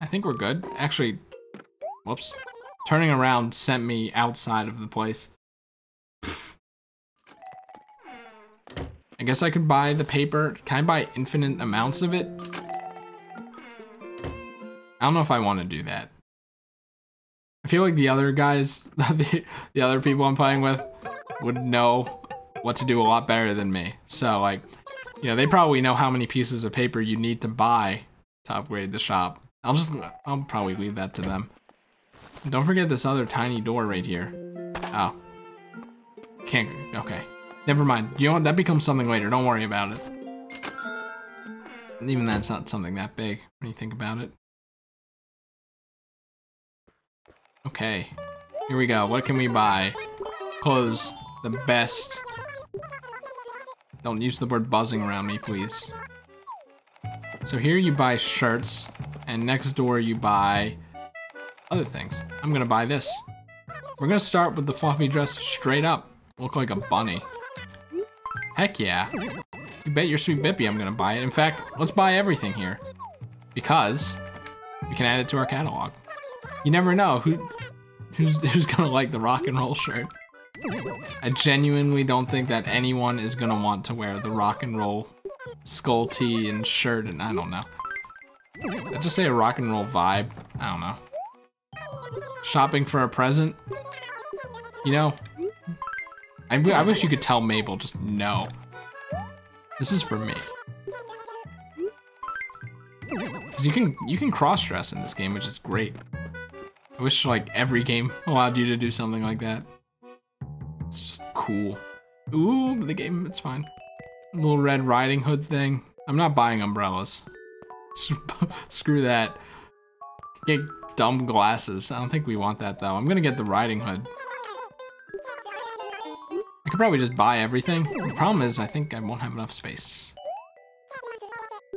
I think we're good. Actually, whoops. Turning around sent me outside of the place. I guess I could buy the paper. Can I buy infinite amounts of it? I don't know if I want to do that. I feel like the other guys, *laughs* the, the other people I'm playing with, would know what to do a lot better than me. So like, you know, they probably know how many pieces of paper you need to buy to upgrade the shop. I'll just, I'll probably leave that to them. Don't forget this other tiny door right here. Oh. Can't, okay. Never mind. You know what, that becomes something later. Don't worry about it. Even that's not something that big when you think about it. Okay. Here we go. What can we buy? Clothes. The best. Don't use the word buzzing around me, please. So here you buy shirts, and next door you buy other things. I'm gonna buy this. We're gonna start with the fluffy dress straight up. Look like a bunny. Heck yeah. You bet your sweet Bippy I'm gonna buy it. In fact, let's buy everything here. Because we can add it to our catalog. You never know who who's who's gonna like the rock and roll shirt. I genuinely don't think that anyone is gonna want to wear the rock and roll skull tee and shirt and I don't know. I just say a rock and roll vibe. I don't know. Shopping for a present. You know, I, I wish you could tell Mabel just no. This is for me. Cause you can you can cross dress in this game, which is great. I wish like every game allowed you to do something like that. It's just cool. Ooh, the game, it's fine. Little Red Riding Hood thing. I'm not buying umbrellas. *laughs* Screw that. Get dumb glasses. I don't think we want that though. I'm gonna get the Riding Hood. I could probably just buy everything. The problem is I think I won't have enough space.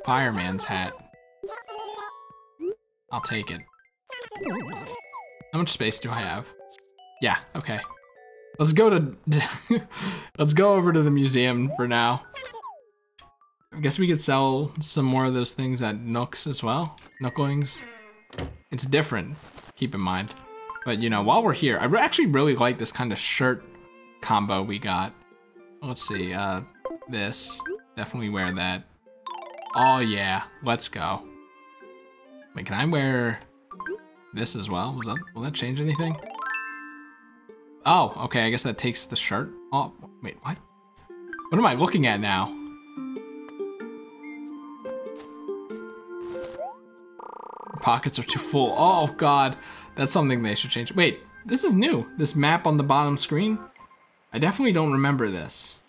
Fireman's hat. I'll take it. How much space do I have? Yeah, okay. Let's go to, *laughs* let's go over to the museum for now. I guess we could sell some more of those things at Nooks as well. Nooklings. It's different, keep in mind. But you know, while we're here, I actually really like this kind of shirt combo we got. Let's see, uh, this. Definitely wear that. Oh yeah, let's go. Wait, can I wear this as well? Was that, will that change anything? Oh, okay, I guess that takes the shirt. Oh, wait, what? What am I looking at now? Pockets are too full. Oh god, that's something they should change. Wait, this is new. This map on the bottom screen? I definitely don't remember this.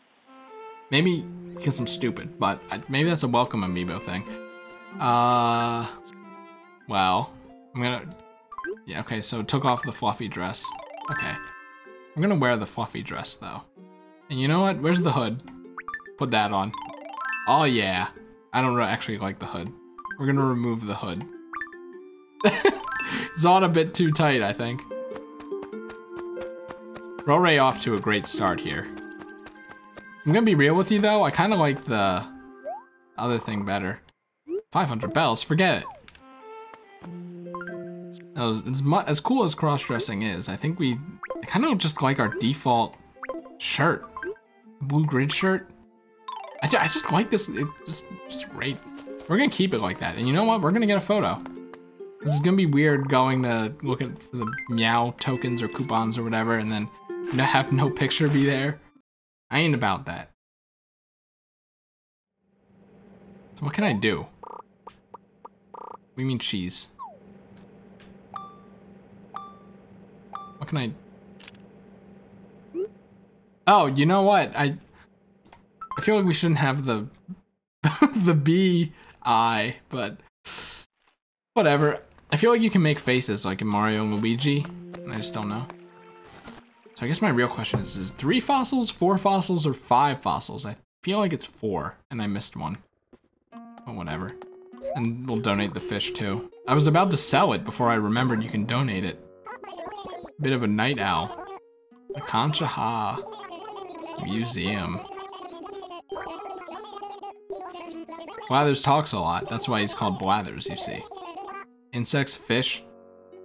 Maybe because I'm stupid, but I, maybe that's a welcome amiibo thing. Uh, well, I'm gonna, yeah, okay, so took off the fluffy dress. Okay. I'm gonna wear the fluffy dress though. And you know what? Where's the hood? Put that on. Oh yeah. I don't actually like the hood. We're gonna remove the hood. *laughs* it's on a bit too tight, I think. Ray off to a great start here. I'm gonna be real with you though, I kinda like the other thing better. 500 bells, forget it. As, as, as cool as cross-dressing is, I think we kind of just like our default shirt. Blue grid shirt. I, ju I just like this, just, just great. We're gonna keep it like that. And you know what, we're gonna get a photo. This is gonna be weird going to look at the meow tokens or coupons or whatever and then have no picture be there. I ain't about that. So what can I do? We mean cheese. Can I... Oh, you know what? I I feel like we shouldn't have the *laughs* the B I, but whatever. I feel like you can make faces like in Mario and Luigi, and I just don't know. So I guess my real question is, is three fossils, four fossils, or five fossils? I feel like it's four, and I missed one. But whatever. And we'll donate the fish too. I was about to sell it before I remembered you can donate it. Bit of a night owl. The Concha Ha. Museum. Blathers talks a lot. That's why he's called Blathers, you see. Insects, fish,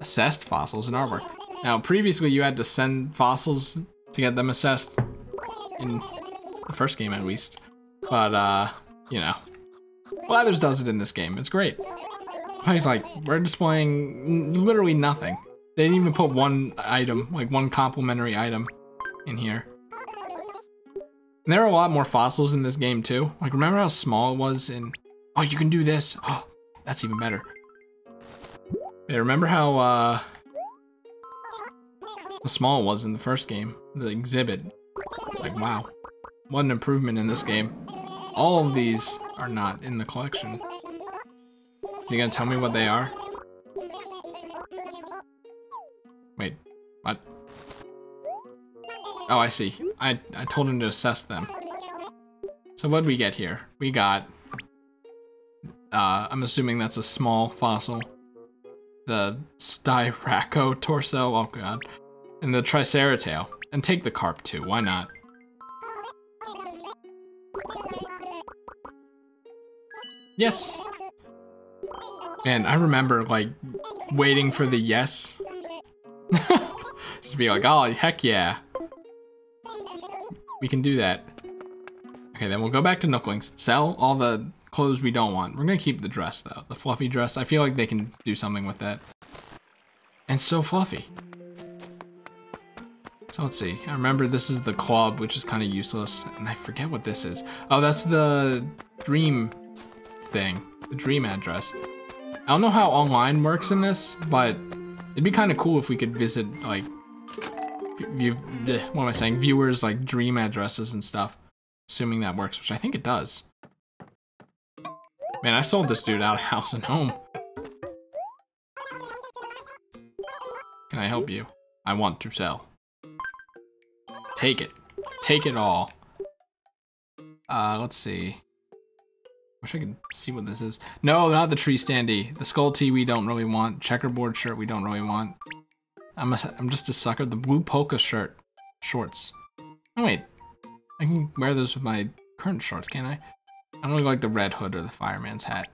assessed fossils, and artwork. Now, previously you had to send fossils to get them assessed. In the first game, at least. But, uh, you know. Blathers does it in this game. It's great. He's like, we're displaying literally nothing. They didn't even put one item, like one complimentary item in here. And there are a lot more fossils in this game too. Like remember how small it was in, oh, you can do this. *gasps* Oh, that's even better. Remember how uh, small it was in the first game, the exhibit. Like, wow, what an improvement in this game. All of these are not in the collection. You gonna tell me what they are? Wait, what? Oh, I see. I, I told him to assess them. So what do we get here? We got... Uh, I'm assuming that's a small fossil. The Styraco torso, oh god. And the Triceratail. And take the carp too, why not? Yes. And I remember like waiting for the yes. Just be like, oh, heck yeah. We can do that. Okay, then we'll go back to Nooklings. Sell all the clothes we don't want. We're gonna keep the dress though, the fluffy dress. I feel like they can do something with that. And so fluffy. So let's see. I remember this is the club, which is kind of useless. And I forget what this is. Oh, that's the dream thing. The dream address. I don't know how online works in this, but it'd be kind of cool if we could visit, like, view, what am I saying? Viewers, like, dream addresses and stuff. Assuming that works, which I think it does. Man, I sold this dude out of house and home. Can I help you? I want to sell. Take it. Take it all. Uh, let's see. Wish I could see what this is. No, not the tree standee. The skull tee we don't really want. Checkerboard shirt we don't really want. I'm a, I'm just a sucker. The blue polka shirt. Shorts. Oh wait. I can wear those with my current shorts, can't I? I don't really like the red hood or the fireman's hat.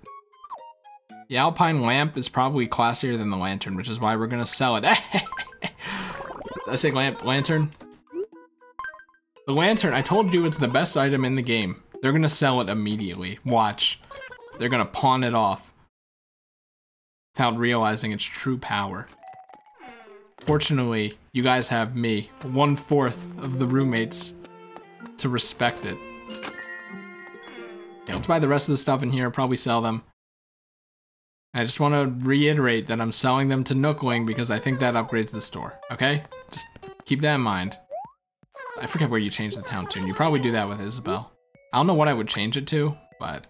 The Alpine lamp is probably classier than the lantern, which is why we're gonna sell it. *laughs* I say lamp, lantern. The lantern, I told you it's the best item in the game. They're gonna sell it immediately. Watch. They're gonna pawn it off. Without realizing its true power. Fortunately, you guys have me, one fourth of the roommates, to respect it. Okay, let's buy the rest of the stuff in here, probably sell them. I just want to reiterate that I'm selling them to Nookling because I think that upgrades the store, okay? Just keep that in mind. I forget where you change the town tune. You probably do that with Isabelle. I don't know what I would change it to, but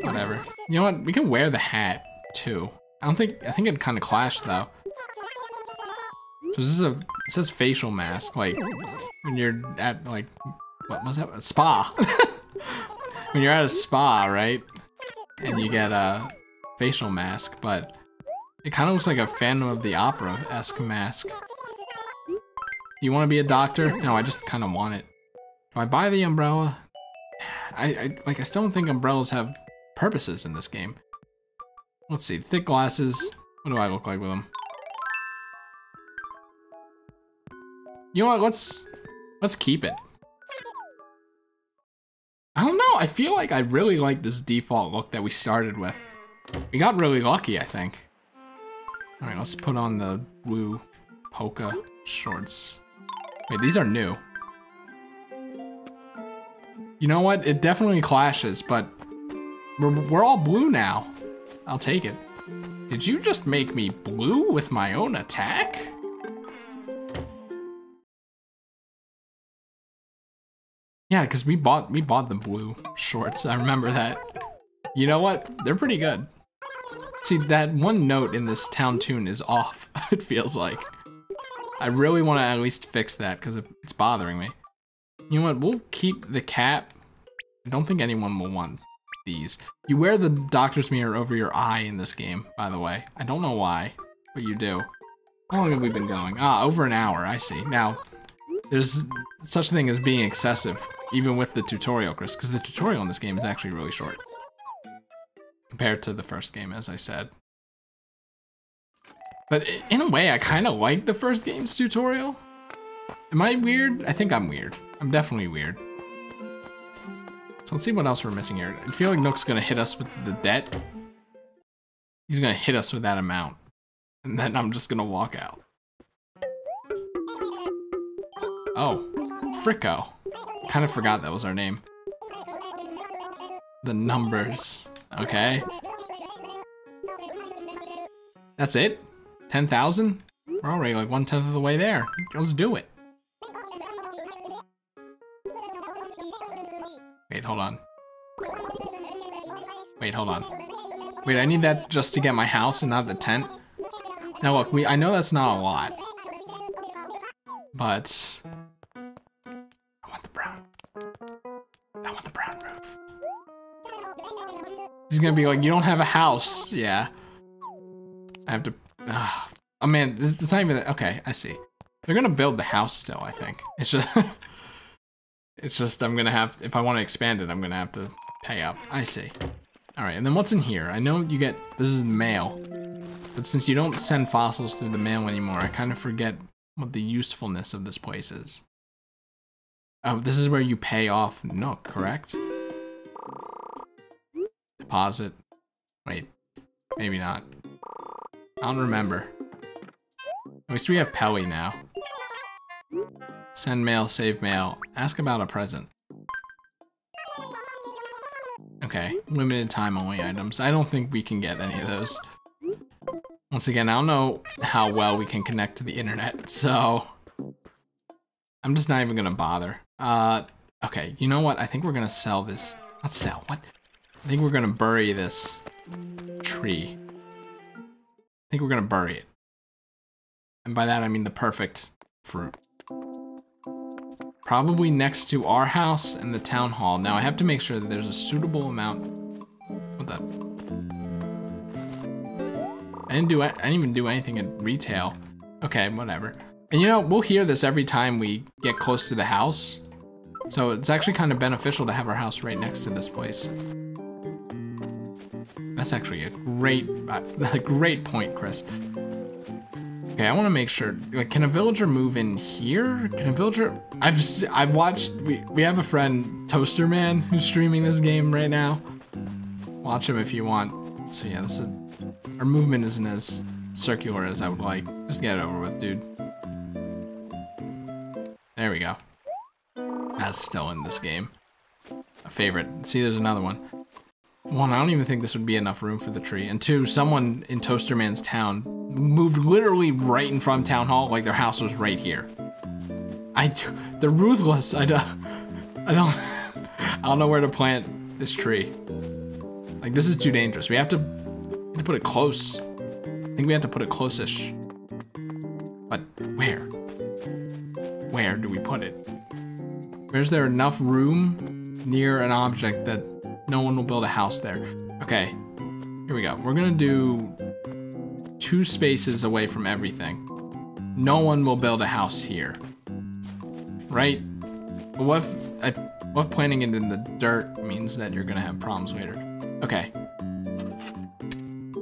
whatever. You know what? We can wear the hat too. I don't think, I think it'd kind of clash though. So this is a, it says facial mask, like when you're at like, what was that? A spa. *laughs* when you're at a spa, right? And you get a facial mask, but it kind of looks like a Phantom of the Opera-esque mask. Do you want to be a doctor? No, I just kind of want it. Do I buy the umbrella? I, I like. I still don't think umbrellas have purposes in this game. Let's see. Thick glasses. What do I look like with them? You know what? Let's let's keep it. I don't know. I feel like I really like this default look that we started with. We got really lucky, I think. All right, let's put on the blue polka shorts. Wait, these are new. You know what? It definitely clashes, but we're, we're all blue now. I'll take it. Did you just make me blue with my own attack? Yeah, because we bought we bought the blue shorts. I remember that. You know what? They're pretty good. See, that one note in this town tune is off, *laughs* it feels like. I really want to at least fix that because it's bothering me. You know what? We'll keep the cap. I don't think anyone will want these. You wear the doctor's mirror over your eye in this game, by the way. I don't know why, but you do. How long have we been going? Ah, over an hour, I see. Now, there's such a thing as being excessive, even with the tutorial, Chris, because the tutorial in this game is actually really short. Compared to the first game, as I said. But in a way, I kind of like the first game's tutorial. Am I weird? I think I'm weird. I'm definitely weird. So let's see what else we're missing here. I feel like Nook's gonna hit us with the debt. He's gonna hit us with that amount. And then I'm just gonna walk out. Oh, Fricko. Kind of forgot that was our name. The numbers. Okay. That's it? 10,000? We're already like one tenth of the way there. Let's do it. Wait, hold on. Wait, hold on. Wait, I need that just to get my house and not the tent? Now look, we I know that's not a lot. But I want the brown I want the brown roof. He's gonna be like, you don't have a house. Yeah. I have to, uh, oh man, it's not even, okay, I see. They're gonna build the house still, I think. It's just, *laughs* it's just, I'm gonna have, if I wanna expand it, I'm gonna have to pay up. I see. All right, and then what's in here? I know you get, this is mail, but since you don't send fossils through the mail anymore, I kind of forget what the usefulness of this place is. Oh, this is where you pay off Nook, correct? Deposit. Wait, maybe not. I don't remember. At least we have Pelly now. Send mail, save mail, ask about a present. Okay, limited time only items. I don't think we can get any of those. Once again, I don't know how well we can connect to the internet, *laughs* so I'm just not even gonna bother. Uh, okay, you know what? I think we're gonna sell this. Not sell, what? I think we're gonna bury this tree. I think we're gonna bury it. And by that I mean the perfect fruit. Probably next to our house and the town hall. Now I have to make sure that there's a suitable amount. What the? I didn't do. I didn't even do anything in retail. Okay, whatever. And you know, we'll hear this every time we get close to the house. So it's actually kind of beneficial to have our house right next to this place. That's actually a great, *laughs* a great point, Chris. Okay, I want to make sure. Like, can a villager move in here? Can a villager? I've I've watched. We we have a friend, Toaster Man, who's streaming this game right now. Watch him if you want. So yeah, this is, our movement isn't as circular as I would like. Just get it over with, dude. There we go. That's still in this game. A favorite. See, there's another one. One, I don't even think this would be enough room for the tree. And two, someone in Toaster Man's town moved literally right in front of Town Hall, like their house was right here. I, they're ruthless. I don't, I don't, *laughs* I don't know where to plant this tree. Like this is too dangerous. We have to, we have to put it close. I think we have to put it close-ish. But where? Where do we put it? Where's there enough room near an object that no one will build a house there. Okay, here we go. We're gonna do two spaces away from everything. No one will build a house here. Right? But what if, I, what if planting it in the dirt means that you're gonna have problems later? Okay.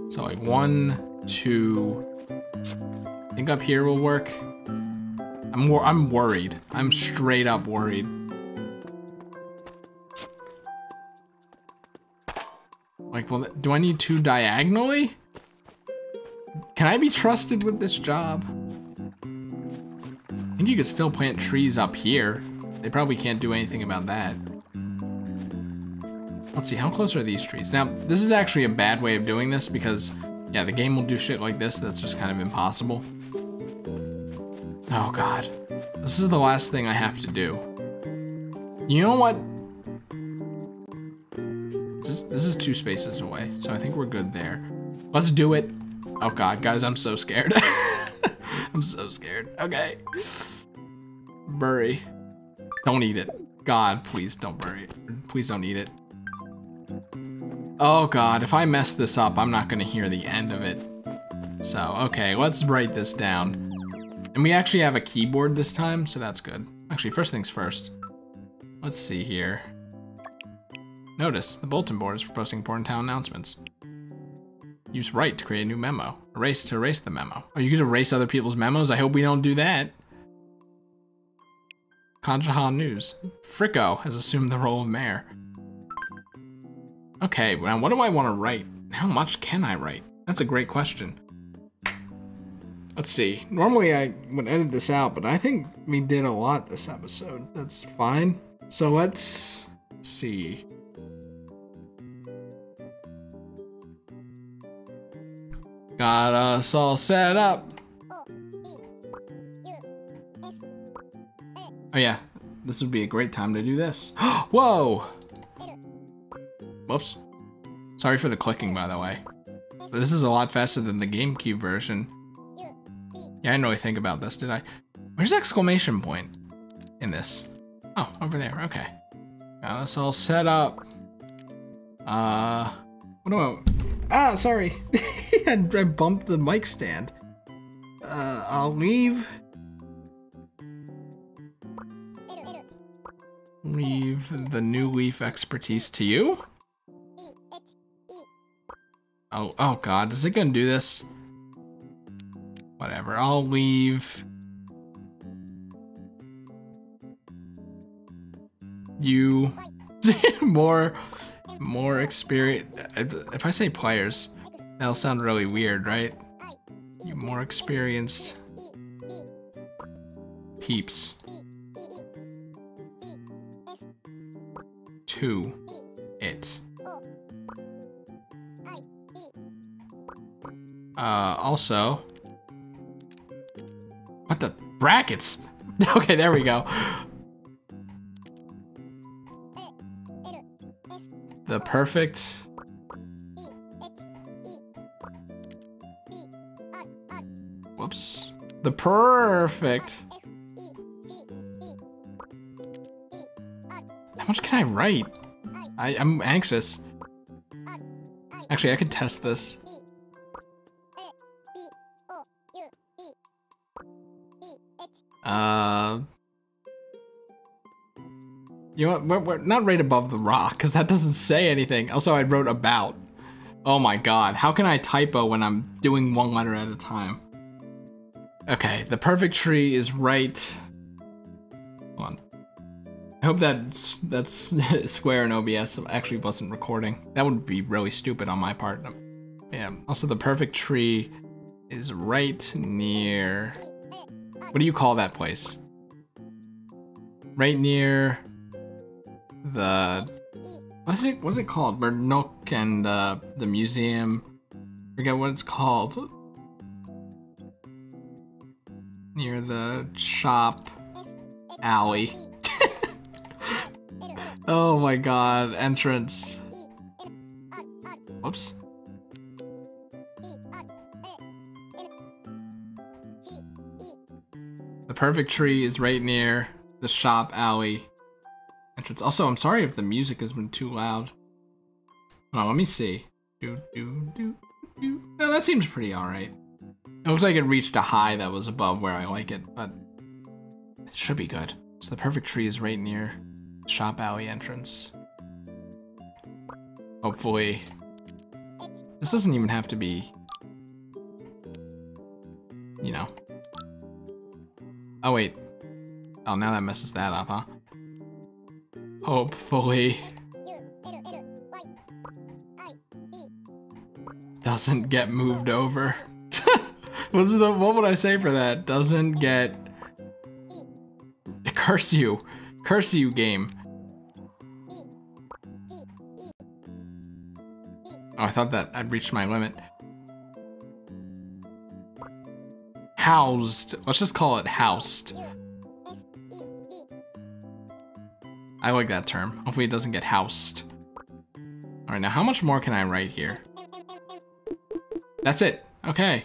So like one, two, I think up here will work. I'm, wor I'm worried. I'm straight up worried. Like, well, do I need two diagonally? Can I be trusted with this job? I think you could still plant trees up here. They probably can't do anything about that. Let's see, how close are these trees? Now, this is actually a bad way of doing this because, yeah, the game will do shit like this that's just kind of impossible. Oh god. This is the last thing I have to do. You know what? This, this is two spaces away, so I think we're good there. Let's do it. Oh god, guys, I'm so scared. *laughs* I'm so scared. Okay. Bury. Don't eat it. God, please don't bury it. Please don't eat it. Oh god, if I mess this up, I'm not gonna hear the end of it. So, okay, let's write this down. And we actually have a keyboard this time, so that's good. Actually, first things first. Let's see here. Notice, the bulletin board is for posting important town announcements. Use write to create a new memo. Erase to erase the memo. Are you going to erase other people's memos? I hope we don't do that. Kanjahan News. Fricko has assumed the role of mayor. Okay, now what do I want to write? How much can I write? That's a great question. Let's see. Normally I would edit this out, but I think we did a lot this episode. That's fine. So let's see. Got us all set up. Oh yeah, this would be a great time to do this. *gasps* Whoa! Whoops. Sorry for the clicking, by the way. This is a lot faster than the GameCube version. Yeah, I didn't really think about this, did I? Where's the exclamation point in this? Oh, over there, okay. Got us all set up. Uh, what I? Ah, sorry. *laughs* I bumped the mic stand. Uh, I'll leave. Leave the new leaf expertise to you. Oh, oh god, is it gonna do this? Whatever, I'll leave you *laughs* more more experience if I say players that'll sound really weird right? You more experienced peeps. To it. Uh also what the brackets? *laughs* Okay there we go the perfect whoops. The perfect how much can I write? I, I'm anxious. Actually I could test this. Uh you know what? We're, we're not right above the rock, because that doesn't say anything. Also, I wrote about. Oh my god. How can I typo when I'm doing one letter at a time? Okay, the perfect tree is right. Hold on. I hope that that's *laughs* Square and OBS actually wasn't recording. That would be really stupid on my part. Yeah. Also, the perfect tree is right near. What do you call that place? Right near the what's it what's it called? Bernok and uh, the museum. Forget what it's called. Near the shop alley. *laughs* oh my god, entrance. Whoops. The perfect tree is right near the shop alley entrance. Also, I'm sorry if the music has been too loud. Oh, let me see. Do, do, do, do. No, that seems pretty alright. It looks like it reached a high that was above where I like it, but it should be good. So the perfect tree is right near the shop alley entrance. Hopefully. This doesn't even have to be, you know. Oh wait. Oh, now that messes that up, huh? Hopefully. Doesn't get moved over. *laughs* What's the what would I say for that? Doesn't get *laughs* curse you. Curse you game. Oh, I thought that I'd reached my limit. Housed. Let's just call it housed. I like that term. Hopefully it doesn't get housed. All right, now how much more can I write here? That's it. Okay.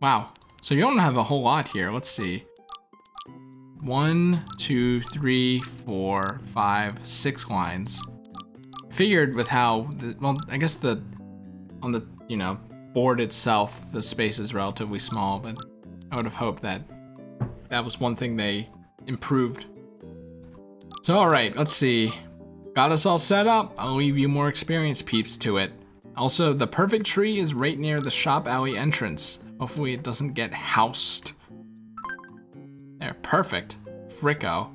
Wow. So you don't have a whole lot here. Let's see. One, two, three, four, five, six lines. Figured with how, the, well, I guess the, on the, you know, board itself, the space is relatively small, but I would have hoped that that was one thing they improved so alright, let's see. Got us all set up. I'll leave you more experienced peeps to it. Also, the perfect tree is right near the shop alley entrance. Hopefully it doesn't get housed. There, perfect. Fricko.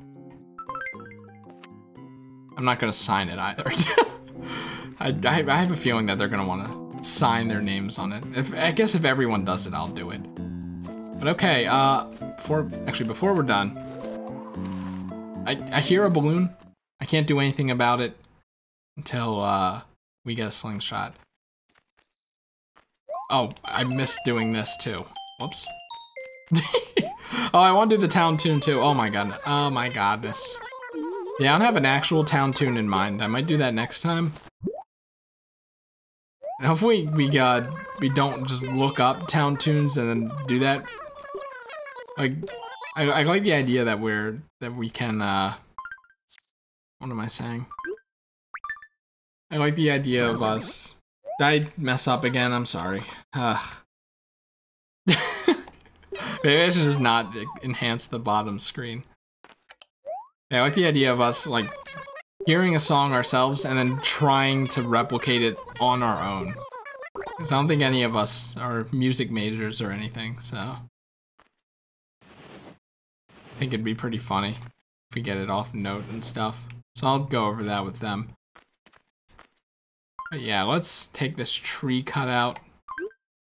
I'm not gonna sign it either. *laughs* I, I, I, have a feeling that they're gonna wanna sign their names on it. If, I guess if everyone does it, I'll do it. But okay, uh, before, actually before we're done, I, I hear a balloon. I can't do anything about it until uh, we get a slingshot. Oh, I missed doing this too. Whoops. *laughs* oh, I want to do the town tune too. Oh my god. Oh my godness. Yeah, I don't have an actual town tune in mind. I might do that next time. And hopefully we uh, we don't just look up town tunes and then do that. Like, I, I like the idea that we're that we can uh What am I saying? I like the idea of us. Did I mess up again? I'm sorry. Ugh. *laughs* Maybe I should just not enhance the bottom screen. Yeah, I like the idea of us, like, hearing a song ourselves and then trying to replicate it on our own. Because I don't think any of us are music majors or anything, so... I think it'd be pretty funny if we get it off note and stuff. So I'll go over that with them. But yeah, let's take this tree cut out.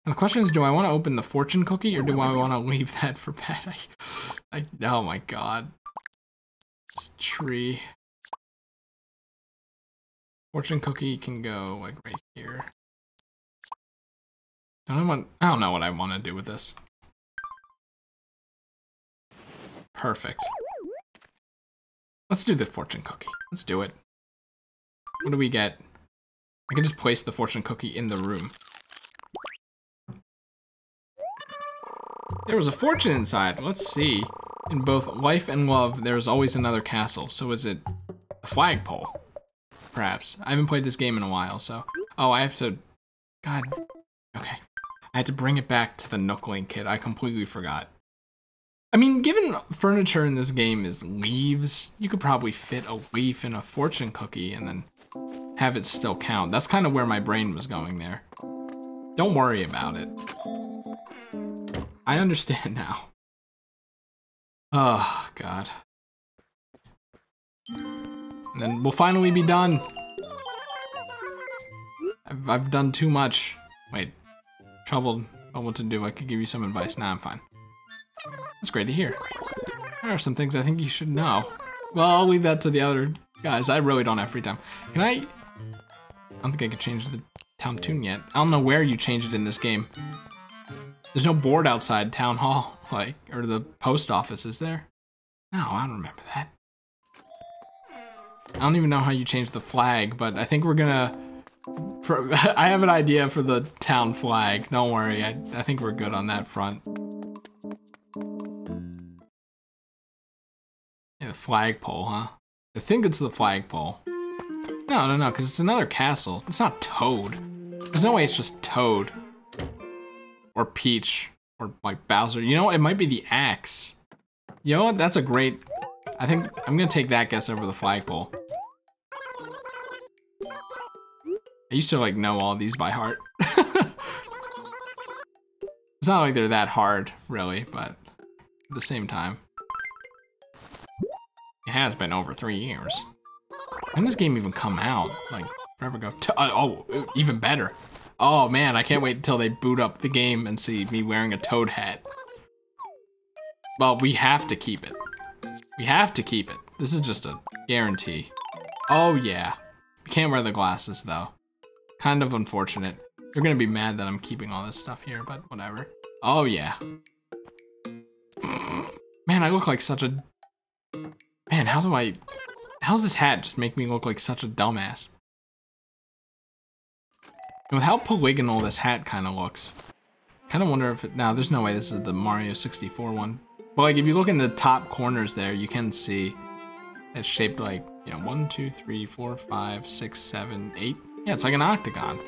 The question is, do I want to open the fortune cookie or do I want to leave that for Pat? *laughs* I, I, oh my god. This tree. Fortune cookie can go like right here. I don't want, I don't know what I want to do with this. Perfect. Let's do the fortune cookie. Let's do it. What do we get? I can just place the fortune cookie in the room. There was a fortune inside. Let's see. In both life and love, there is always another castle. So is it a flagpole? Perhaps. I haven't played this game in a while, so... Oh, I have to... God. Okay. I had to bring it back to the Nookling kit. I completely forgot. I mean, given furniture in this game is leaves, you could probably fit a leaf in a fortune cookie and then have it still count. That's kind of where my brain was going there. Don't worry about it. I understand *laughs* now. Oh, God. And then we'll finally be done. I've, I've done too much. Wait, troubled about what to do. I could give you some advice. Nah, I'm fine. That's great to hear. There are some things I think you should know. Well, I'll leave that to the other guys. I really don't have free time. Can I I don't think I could change the town tune yet. I don't know where you change it in this game. There's no board outside town hall, *laughs* like, or the post office, is there? No, I don't remember that. I don't even know how you change the flag, but I think we're gonna... *laughs* I have an idea for the town flag. Don't worry, I, I think we're good on that front. Yeah, flagpole, huh? I think it's the flagpole. No, no, no, because it's another castle. It's not Toad. There's no way it's just Toad. Or Peach. Or, like, Bowser. You know? It might be the axe. You know what? That's a great... I think I'm gonna take that guess over the flagpole. I used to, like, know all these by heart. *laughs* it's not like they're that hard, really, but at the same time. It has been over three years. When this game even come out? Like, forever ago. Uh, oh, even better. Oh man, I can't wait until they boot up the game and see me wearing a toad hat. Well, we have to keep it. We have to keep it. This is just a guarantee. Oh yeah. You can't wear the glasses though. Kind of unfortunate. You're gonna be mad that I'm keeping all this stuff here, but whatever. Oh yeah. Man, I look like such a... Man, how do I... How's this hat just make me look like such a dumbass? And with how polygonal this hat kind of looks, kind of wonder if it, now there's no way this is the Mario 64 one. But like if you look in the top corners there, you can see it's shaped like, you know, one, two, three, four, five, six, seven, eight. Yeah, it's like an octagon.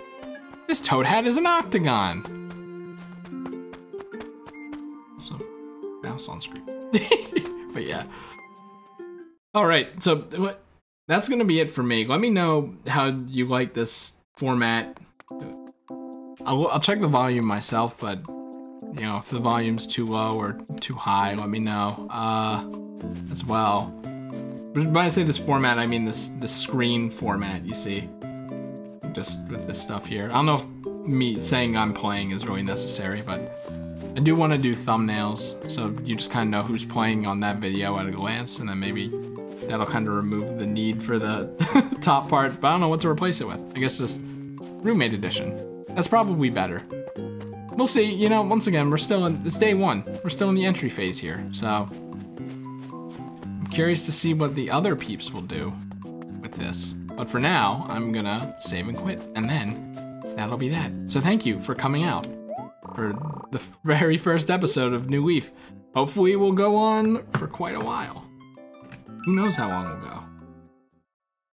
This toad hat is an octagon. So, mouse on screen. *laughs* but yeah. All right, so that's gonna be it for me. Let me know how you like this format. I'll, I'll check the volume myself, but you know, if the volume's too low or too high, let me know uh, as well. But When I say this format, I mean this this screen format. You see, just with this stuff here. I don't know if me saying I'm playing is really necessary, but I do want to do thumbnails, so you just kind of know who's playing on that video at a glance, and then maybe that'll kind of remove the need for the *laughs* top part, but I don't know what to replace it with. I guess just roommate edition. That's probably better. We'll see, you know, once again, we're still in, it's day one. We're still in the entry phase here, so. I'm curious to see what the other peeps will do with this. But for now, I'm gonna save and quit, and then that'll be that. So thank you for coming out for the *laughs* very first episode of New Leaf. Hopefully we'll go on for quite a while. Who knows how long it'll go.